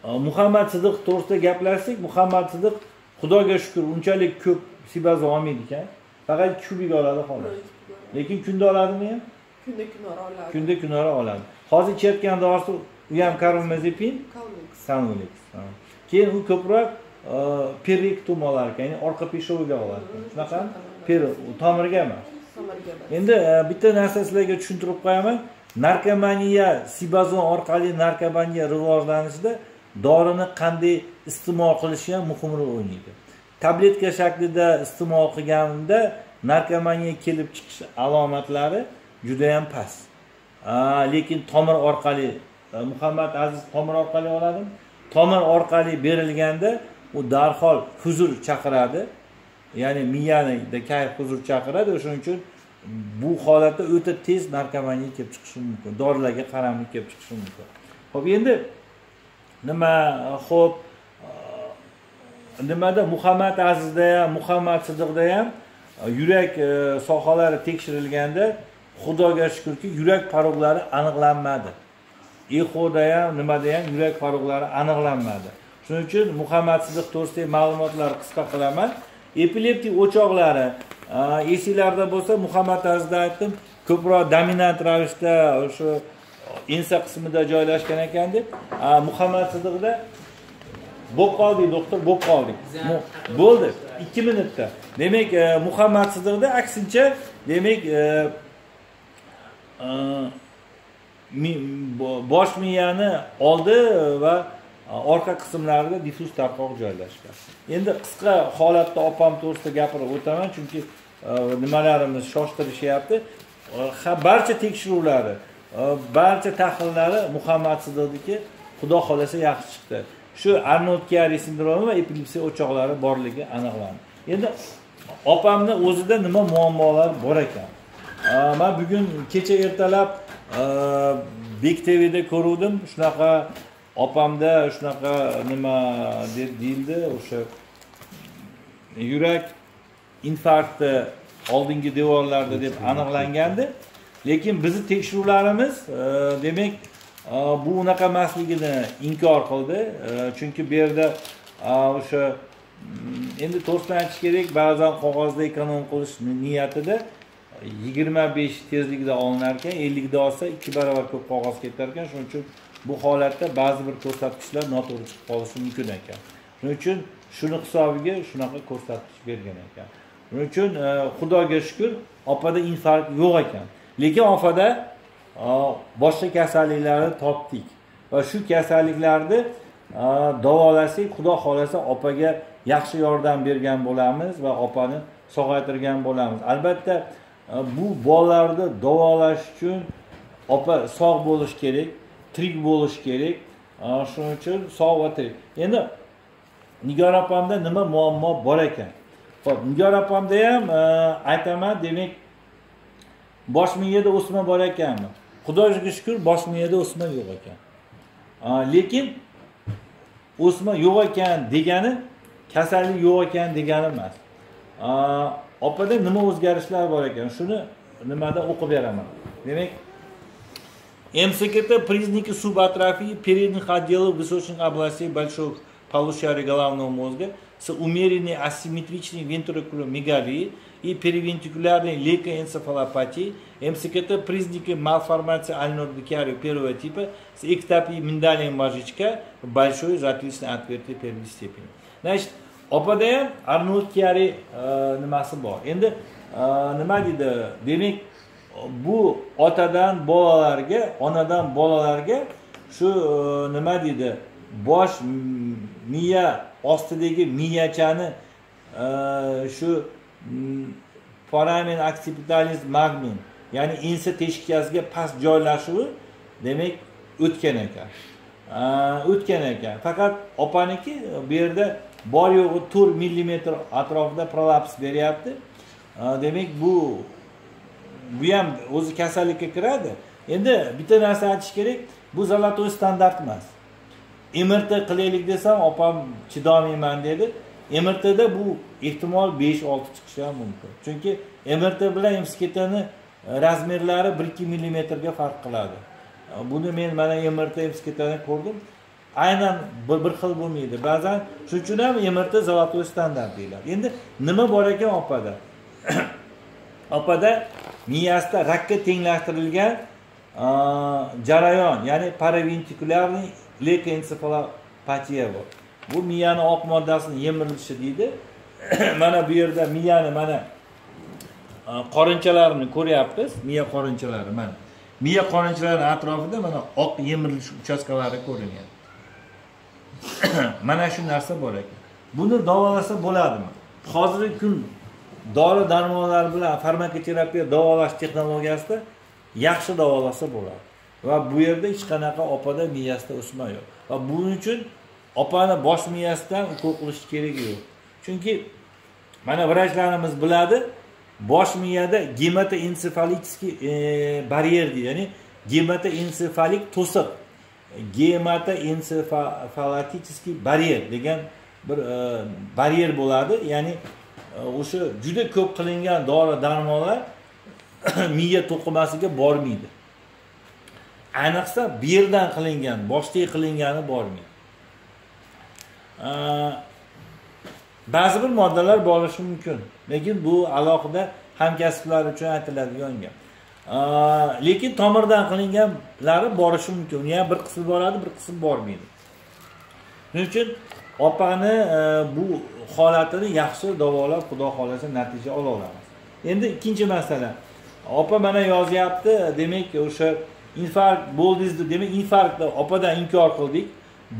muhammad sidiq to'g'risida gaplashsak muhammad sidiq xudoga shukur unchalik ko'p sibaza olmaydi ekan faqat kubik oladi xolos. Lekin kunda oladimi ham kunda kunora oladi. Kunda kunora oladi. Hozir ichayotgan dorisi u ham karbamazepin kanulix keyin u ko'proq e, perrektum olar ekan ya'ni orqa peshoviga oladi. Shunaqa? per tomirga emas endi e, bitta narsa sizlarga tushuntirib qo'yaman. Narkomaniya sibazon orqali narkomaniya rivojlanishida dorini qanday iste'mol qilishi ham muhim rol o'ynaydi. Tabletka shaklida iste'mol qilganda narkomaniya kelib chiqish alomatlari judayam past. Lekin tomir orqali muhammad aziz tomir orqali oladimi tomir orqali berilganda u darhol huzur chaqiradi. Ya'ni miyanida kayf huzur chaqiradi. O'shaning uchun bu holatda o'ta tez narkomaniya kelib chiqishi mumkin. Dorilarga qaramlik kelib chiqishi mumkin. Ho'p endi nima ho'p nimada? Muhammad azizda ham muhammad sidiqda ham e, yurak e, sohalari tekshirilganda xudoga shukurki yurak paroglari aniqlanmadi. Exoda ham nimada ham yurak paroglari aniqlanmadi. Shuning uchun muhammad sidiq to'g'risidagi ma'lumotlarni qisqa qilaman. Epileptik o'choqlari e, esinglarda bo'lsa muhammad azizda aytdim ko'proq dominant ravishda o'sha ensa qismida joylashgan ekan deb. Muhammad sidiqda bo'lib qolding doktor bo'lib qolding. Bo'ldi. Ikki minutda. Demak e, muhammad sidiqda aksincha demak e, e bosh miyani oldi va e, orqa qismlarida diffuz tarqoq joylashgan endi qisqa holatda opam to'g'risida gapirib o'taman chunki e, nimalarimiz shoshtirishyapti. Ha barcha tekshiruvlari barcha tahlillari muhammad sidiqniki xudo xohlasa yaxshi chiqdi. Shu arnold kiari sindromi va epilepsiya o'choqlari borligi aniqlandi. Endi opamni o'zida nima muammolar bor ekan? Man bugun kecha ertalab e, bek tvda ko'ruvdim. Shunaqa opamda shunaqa nima deb deyildi o'sha yurak infarkti oldingi devorlarda deb aniqlangandi. Lekin bizni tekshiruvlarimiz demak Э, bu unaqa emasligini inkor qildi. Э, chunki bu yerda э, o'sha endi to'g'risini aytish kerak ba'zan qog'ozda ekonom qilish niyatida yigirma besh tezlikda olinar ekan ellikda olsa ikki barobar ko'p qog'oz ketar ekan shuning uchun bu holatda ba'zi bir ko'rsatkichlar noto'g'ri chiqib qolishi mumkin ekan. Shuning uchun shuni hisobiga shunaqa ko'rsatkich bergan ekan. Shuning uchun xudoga shukur opada infarkt yo'q ekan. Lekin opada boshqa kasalliklarni topdik. Va shu kasalliklarni davolasak xudo xohlasa opaga yaxshi yordam bergan bo'lamiz va opani sog'aytirgan bo'lamiz. Albatta bu bolalarni davolash uchun opa sog' bo'lishi kerak tirik bo'lishi kerak. Shuning uchun sog' va tirik. Endi nigora opamda nima muammo bor ekan? Ho'p nigor opamda ham aytaman demak bosh miyada o'sma bor ekanmi? Xudoga shukur bosh miyada o'sma yo'q ekan. Lekin o'sma yo'q ekan degani kasallik yo'q ekan degani emas. Opada nima o'zgarishlar bor ekan? Shuni nimada o'qib beraman demak МСКТ – признаки субатрофии передних отделов височных областей большого полушария головного мозга с умеренной асимметричной вентрикуломегалией и перевентрикулярной лейкоэнцефалопатией. МСКТ – признаки малформации альнордикиария первого типа с эктапией миндальной мозжечка большой затылочной отверстие первой степени. Значит, opada ham arnold kiari nimasi bor endi e, nima deydi demak bu otadan bolalarga onadan bolalarga shu e, nima deydi bosh m- miya ostidagi miyachani e, shu mm, foramen occipitalis magnum ya'ni ensa teshikchasiga past joylashuvi demak o'tgan ekan. E, o'tgan ekan. Faqat opaniki bu yerda bor yo'g'i to'rt millimetr atrofida prolaps beryapti. E, demak bu bu ham o'zi kasallikka kiradi. Endi bitta narsa aytish kerak bu zolotoy standart emas mrt qilaylik desam opam chidolmayman dedi. Mrtda bu ehtimol besh olti chiqishi ham mumkin. Chunki mrt bilan mskitni e, razmerlari bir ikki millimetrga farq qiladi. E, buni men mana mrt mskitni ko'rdim. Aynan bir xil bo'lmaydi. Ba'zan shuning uchun ham mrt золотой standart deyiladi. Endi nima bor ekan opada? Opada miyasida rakka tenglashtirilgan e, jarayon ya'ni paraventrikulyarniy leykoensefalopatiya bor bu miyani oq moddasini yemirilishi deydi. Mana bu yerda miyani mana e, qorinchalarini ko'ryapmiz. Miya qorinchalari mana. Miya qorinchalari atrofida mana oq yemirilish uchastkalari ko'rinyapti. Mana shu narsa bor ekan. Buni davolasa bo'ladimi? Hozirgi kun dori darmonlar bilan farmakoterapiya davolash texnologiyasida yaxshi davolasa bo'ladi. Va bu yerda hech qanaqa opada miyasida o'sma yo'q. Va buning uchun opani bosh miyasidan ukol qilish keragi yo'q. Chunki mana vrachlarimiz biladi bosh miyada gematoensefalitskiy e, baryer deydi ya'ni gematoensefalik to'siq gematoensefalatiskiy baryer degan bir e, baryer bo'ladi. Ya'ni e, o'sha juda ko'p qilingan dori darmonlar miya to'qimasiga bormaydi. Ayniqsa bu yerdan qilingan boshdek qilingani bormaydi ba'zi bir moddalar bo'lishi mumkin. Lekin bu alohida hamkasblar uchun aytiladigan gap. Lekin tomirdan qilinganlari borishi mumkin. Yana bir qismi boradi bir qismi bormaydi. Shuning uchun opani e, bu holatini yaxshi davolab xudo xohlasa natija ola olamiz. Endi ikkinchi masala. Opa mana yozyapti demak o'sha infarkt bo'ldingiz demak infarktni opadan inkor qildik.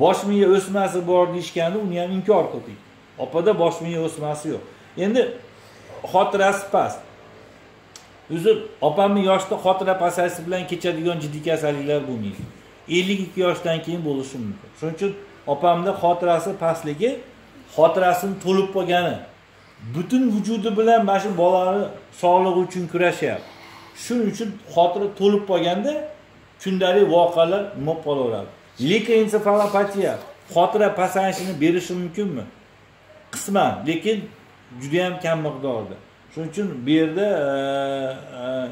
Bosh miya o'smasi bor deyishganda uni ham inkor qildik. Opada bosh miya o'smasi yo'q. Endi xotirasi past. Uzr opamni yoshda xotira pasayishi bilan kechadigan jiddiy kasalliklar bo'lmaydi. Ellik ikki yoshdan keyin bo'lishi mumkin. Shuning uchun opamni xotirasi pastligi xotirasini to'lib qolgani butun vujudi bilan mana shu bolani sog'lig'i uchun kurashyapti. Shuning uchun xotira to'lib qolganda kundalik voqealar nima bo'lib qolaveradi lekin ensefalopatiya xotira pasayishini berishi mumkinmi? Qisman lekin judayam kam miqdorda. Shuning uchun bu yerda e, e,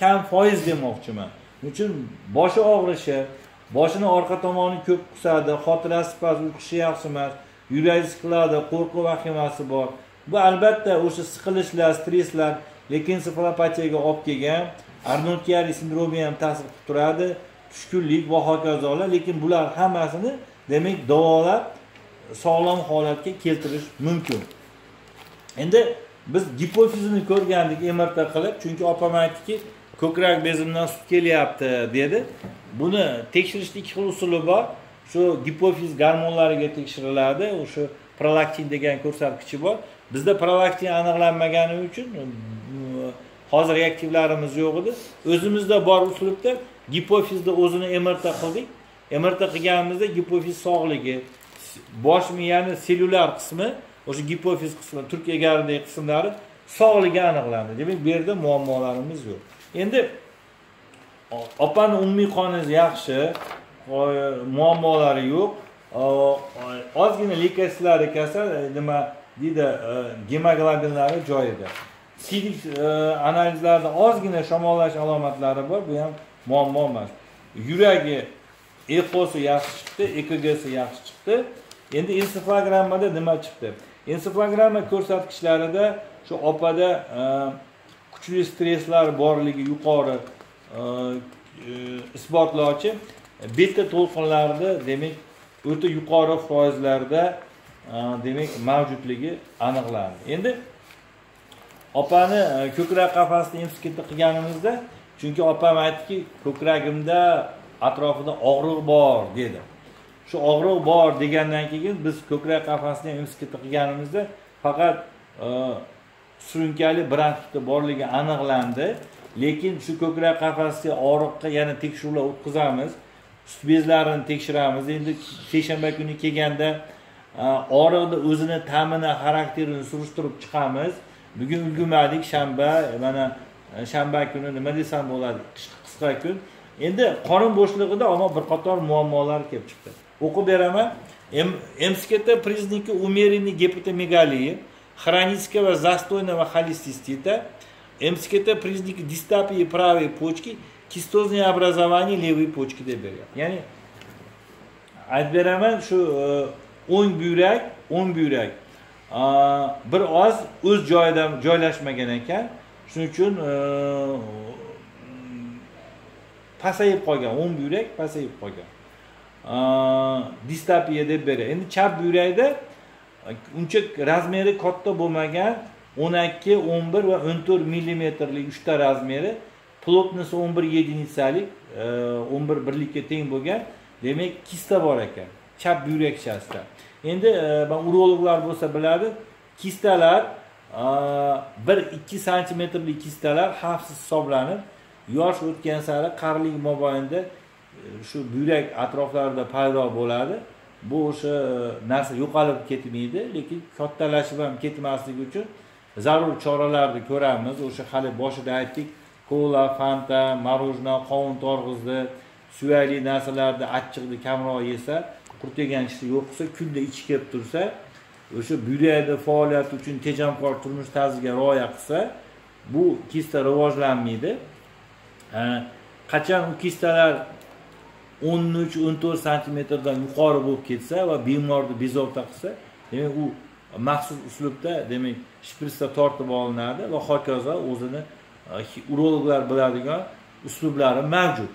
kam foiz demoqchiman. Shuning uchun boshi og'rishi boshini orqa tomoni ko'p qusadi xotirasi past uyqusi yaxshi emas yuragi siqiladi qo'rquv vahimasi bor. Bu albatta o'sha siqilishlar stresslar lekin ensefalopatiyaga olib kelgan arnold chiari sindromi ham ta'sir qilib turadi tushkunlik va hokazolar lekin bular hammasini demak davolab sog'lom holatga keltirish mumkin. Endi biz gipofizni ko'rgandik mrt qilib chunki opam aytdiki ko'krak bezimdan sut kelyapti dedi. Buni tekshirishni ikki xil usuli bor. Shu gipofiz gormonlariga tekshiriladi o'sha prolaktin degan ko'rsatkichi bor. Bizda prolaktin aniqlanmagani uchun hozir reaktivlarimiz yo'q edi. O'zimizda bor uslubda gipofizni o'zini mrt qildik. Mrt qilganimizda gipofiz sog'ligi bosh miyani sellyular qismi o'sha gipofiz qismi turk egaridagi qismlari sog'ligi aniqlandi demak bu yerda muammolarimiz yo'q. Endi opani umumiy qoni yaxshi muammolari yo'q. Ozgina leykotsitlari kasal nima deydi e, gemoglobinlari joyida. Sidik e, analizlarda ozgina shamollash alomatlari bor. Bu ham muammo emas. Yuragi ekosi yaxshi chiqdi ekgsi yaxshi chiqdi. Endi ensefalogrammada nima chiqdi? Ensefalogramma ko'rsatkichlarida shu opada e, kuchli stresslar borligi yuqori e, isbotlovchi beta to'lqinlarni demak o'ta yuqori foizlarda demak mavjudligi aniqlandi. Endi opani e, ko'krak qafasini emskita qilganimizda chunki opam aytdiki ko'kragimda atrofida og'riq bor dedi. Shu og'riq bor degandan keyin biz ko'krak qafasini emskita qilganimizda faqat e, surunkali bronxitni borligi aniqlandi lekin shu ko'krak qafasi og'riqqa yana tekshiruvlar o'tkazamiz sut bezlarini tekshiramiz. Endi seshanba kuni kelganda e, og'riqni o'zini ta'mini xarakterini surishtirib chiqamiz. Bugun ulgurmadik shanba e, mana e, shanba kuni nima desam bo'ladi? Qisqa kun. Endi qorin bo'shlig'ida ammo bir qator muammolar kelib chiqdi. O'qib beraman. Mskta признаки умеренной гепатомегалии хронического застойного холецистита mskta признаки дистапии правой почки kistozniy образование левой почки deb beryapti ya'ni aytib beraman shu e, o'ng buyrak o'ng buyrak bir oz o'z joyida joylashmagan ekan. Shuning uchun e, pasayib qolgan o'ng buyrak pasayib qolgan. Distopiya deb beradi. Endi chap buyrakda uncha razmeri katta bo'lmagan o'n ikki o'n bir va o'n to'rt millimetrlik uchta razmeri plotnisi o'n bir единицalik e, o'n bir birlikka teng bo'lgan. Demak kista bor ekan chap buyrakchasida endi e, man urologlar bo'lsa biladi kistalar e, bir ikki santimetrli kistalar xavfsiz hisoblanib yosh o'tgan sari qarilik mobaynida e, shu buyrak atroflarida paydo bo'ladi. Bu o'sha narsa yo'qolib ketmaydi lekin kattalashib ham ketmasligi uchun zarur choralarni ko'ramiz. O'sha hali boshida aytdik kola fanta morojno qovun torg'izdi suyakli narsalarni achchiqni kamroq yesa qurtagan ishi yo'q bo'lsa kunda ichi kelib tursa o'sha buyrakni faoliyati uchun tejamkor turmush tarziga rioya qilsa bu kista rivojlanmaydi. Qachon u kistalar o'n uch o'n to'rt santimetrdan yuqori bo'lib ketsa va bemorni bezovta qilsa demak u maxsus uslubda demak shpritsda tortib olinadi va hokazo o'zini e, urologlar biladigan uslublari mavjud.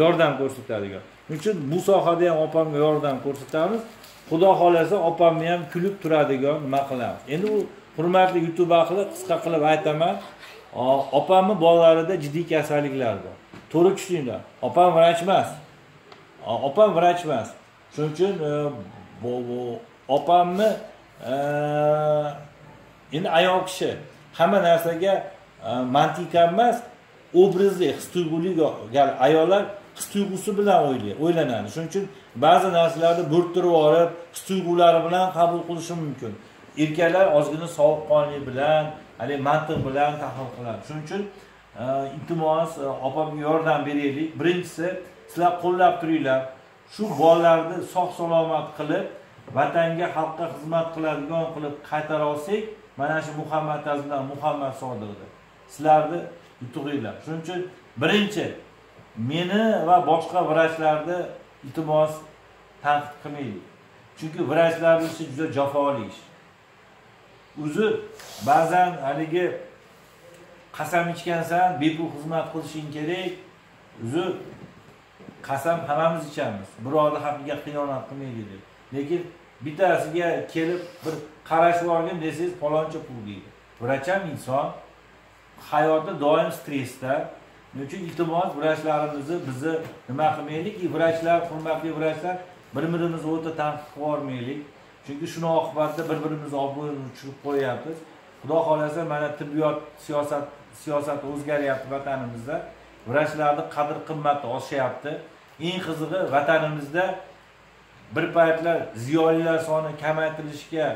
Yordam ko'rsatadigan. Shuning uchun bu sohada ham opamga yordam ko'rsatamiz. Xudo xohlasa opamni ham kulib turadigan nima qilamiz endi u hurmatli youtube ahli qisqa qilib aytaman. Opamni bolalarida jiddiy kasalliklar bor. To'g'ri tushuninglar. Opam vrach emas. Opam vrach emas. Shuning uchun e, opamni e, endi ayol kishi hamma narsaga e, mantiqan emas obrazli his tuyg'uli ayollar his tuyg'usi bilan o'ylaydi o'ylanadi. Shuning uchun ba'zi narsalarni bo'rttirib olib his tuyg'ulari bilan qabul qilishi mumkin. Erkaklar ozgina sovuqqonlik bilan haligi mantiq bilan tahlil qiladi. Shuning uchun e, iltimos e, opamga yordam beraylik. Birinchisi sizlar qo'llab turinglar. Shu bolalarni sog' salomat qilib vatanga xalqqa xizmat qiladigan qilib qaytara olsak mana shu muhammad azimdan muhammad sodiqni sizlarni yutug'inglar. Shuning uchun birinchi meni va boshqa vrachlarni iltimos tanqid qilmaylik chunki vrachlarni ishi juda jafoli ish. O'zi ba'zan haligi qasam ichgansan bepul xizmat qilishing kerak. O'zi qasam hammamiz ichamiz. Birovni haqqiga xiyonat qilmaylik deb. Lekin bittasiga kelib bir qarashib olgin desangiz paloncha pul deydi. Vrach ham inson hayoti doim stressda shuning uchun iltimos vrachlarimizni bizni nima qilmaylik? И vrachlar hurmatli vrachlar bir birimizni o'ta tanqid qilib yubormaylik chunki shuni oqibatida bir birimizni obro'yini tushirib qo'yyapmiz xudo xohlasa mana tibbiyot siyosat siyosati o'zgaryapti vatanimizda. Vrachlarni qadr qimmati oshyapti. Eng qizig'i vatanimizda bir paytlar ziyolilar soni kamaytirilishga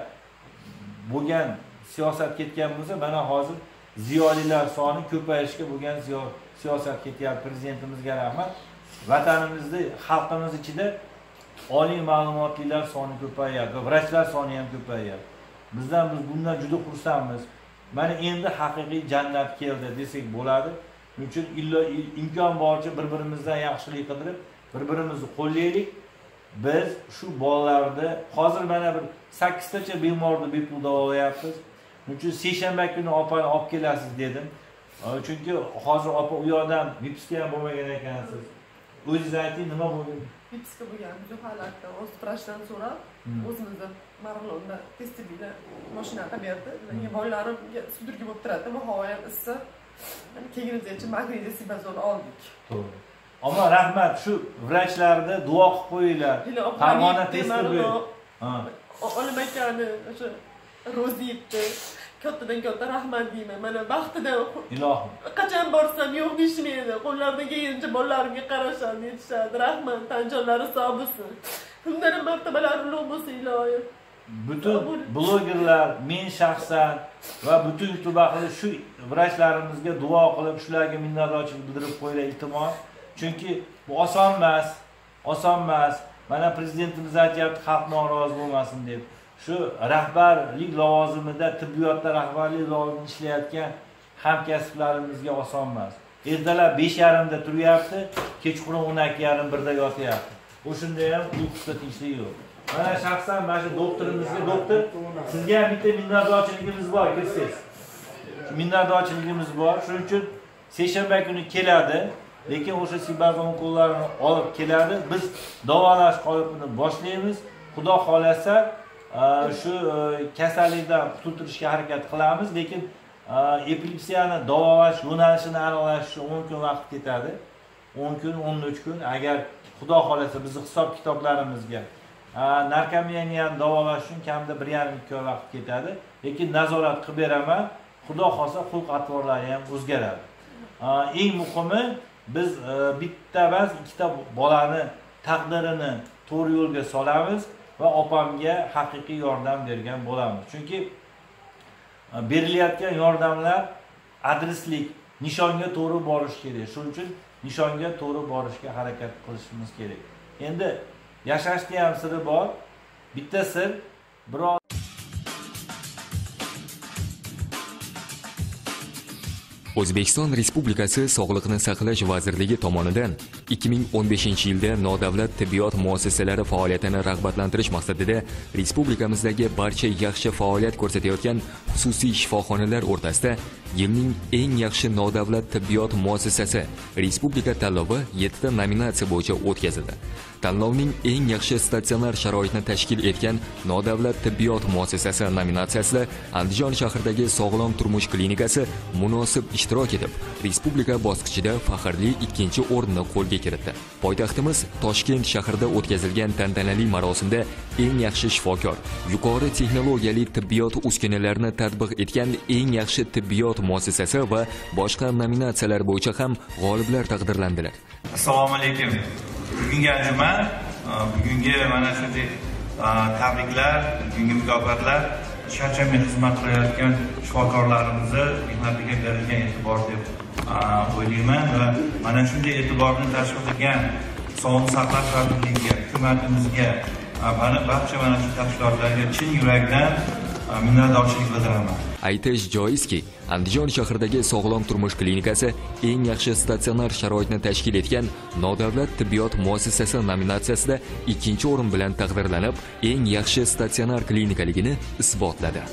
bo'lgan siyosat ketgan bo'lsa mana hozir ziyolilar soni ko'payishga bo'lgan ziyo- siyosat ketyapti prezidentimizga rahmat. Vatanimizni xalqimiz ichida oliy ma'lumotlilar soni ko'payyapti vrachlar soni ham ko'payyapti bizdan biz bundan juda xursandmiz. Mana endi haqiqiy jannat keldi desak bo'ladi. Shuning uchun illo imkon boricha bir birimizdan yaxshilik qidirib bir birimizni qo'llaylik. Biz shu bolalarni hozir mana bir sakkiztacha bemorni bepul davolayapmiz. Shuning uchun seshanba kuni opani olib kelasiz dedim. Chunki hozir opa u yoqdan vipiska ham bo'lmagan ekansiz. O'zingiz ayting nima bo'lgan? Vipska bo'lgan holatda o'z vrachdan so'rab Hmm. o'zimizni marg'ilonda tez tibbiy mashinaga berdi bolalarimga sudurgi bo'lib turadi. Havo ham issiq. Yani keyinizgacha magniziy sibazol oldik. To'g'ri. Ammo rahmat shu vrachlarni duo qilib qo'yinglar. Farg'ona panik tez demaru tibbiy o- Ha. olim akani o'sha ro'ziyibdi kattadan katta rahmat deyman. Mana baxtidan ilohim. qachon borsam yo'q deyishmaydi. Qo'llaridan kelgancha bolalarimga qarashadi yetishadi. Rahmat tanjonlari sog' bo'lsin. Kundan martabalari ulug' bo'lsin iloyim. Butun blogerlar men shaxsan va butun youtube ahli shu vrachlarimizga duo qilib shularga minnatdorchilik bildirib qo'yinglar iltimos. Chunki bu oson emas oson emas mana prezidentimiz aytyapti xalq norozi bo'lmasin deb shu rahbarlik lavozimida tibbiyotda rahbarlik lavozimida ishlayotgan hamkasblarimizga oson emas ertalab besh yarimda turyapti kechqurun o'n ikki yarim birda yotyapti. O'shanda ham uyqusida tinchlik yo'q. Mana shaxsan mana shu doktorimizga doktor sizga ham bitta minnatdorchiligimiz bor kirsangiz minnatdorchiligimiz bor. Shuning uchun seshanba kuni keladi lekin o'sha sibaz ukollarini olib keladi. Biz davolash qolipini boshlaymiz. Xudo xohlasa shu e, kasallikdan qutultirishga harakat qilamiz lekin e, epilepsiyani davolash yo'nalishini aniqlash uchun o'n kun vaqt ketadi. o'n kun o'n uch kun. Agar xudo xohlasa bizni hisob kitoblarimizga e, narkomaniyani davolash uchun kamida bir yarim ikki oy vaqt ketadi. Lekin nazorat qilib beraman xudo xohlasa xulq atvorlari ham o'zgaradi. Eng muhimi biz bitta emas ikkita bolani taqdirini to'g'ri yo'lga solamiz. Va opamga haqiqiy yordam bergan bo'lamiz. Chunki e, berilayotgan yordamlar adreslik nishonga to'g'ri borish kerak. Shuning uchun nishonga to'g'ri borishga harakat qilishimiz kerak. Endi yashashni ham siri bor bitta sir biror o'zbekiston respublikasi sog'liqni saqlash vazirligi tomonidan 2015 yilda nodavlat tibbiyot muassasalari faoliyatini rag'batlantirish maqsadida respublikamizdagi barcha yaxshi faoliyat ko'rsatayotgan xususiy shifoxonalar o'rtasida yilning eng yaxshi nodavlat tibbiyot muassasasi respublika tanlovi 7 ta nominatsiya bo'yicha o'tkazildi. Tanlovning eng yaxshi statsionar sharoitni tashkil etgan nodavlat tibbiyot muassasasi nominatsiyasida andijon shahridagi sog'lom turmush klinikasi munosib ishtirok etib respublika bosqichida faxrli ikkinchi o'rinni qo'lga kiritdi. Poytaxtimiz toshkent shahrida o'tkazilgan tantanali marosimda eng yaxshi shifokor. Yuqori texnologiyali tibbiyot uskunalarini tatbiq etgan eng yaxshi tibbiyot muassasasi va boshqa nominatsiyalar bo'yicha ham g'oliblar taqdirlandilar. Assalomu alaykum. Bugungi anjuman e, bugungi mana shunday e, tabriklar bugungi mukofotlar. Charchamay xizmat qilayotgan shifokorlarimizni mehnatiga berilgan e'tibor deb e, o'ylayman va mana shunday e'tiborni tashkil qilgan sog'liqni saqlash vazirligiga hukumatimizga mana barcha mana shu tashkilotlarga chin yurakdan e, minnatdorchilik bildiraman. Aytish joizki andijon shahridagi sog'lom turmush klinikasi eng yaxshi statsionar sharoitni tashkil etgan nodavlat tibbiyot muassasasi nominatsiyasida ikkinchi o'rin bilan taqdirlanib eng yaxshi statsionar klinikaligini isbotladi.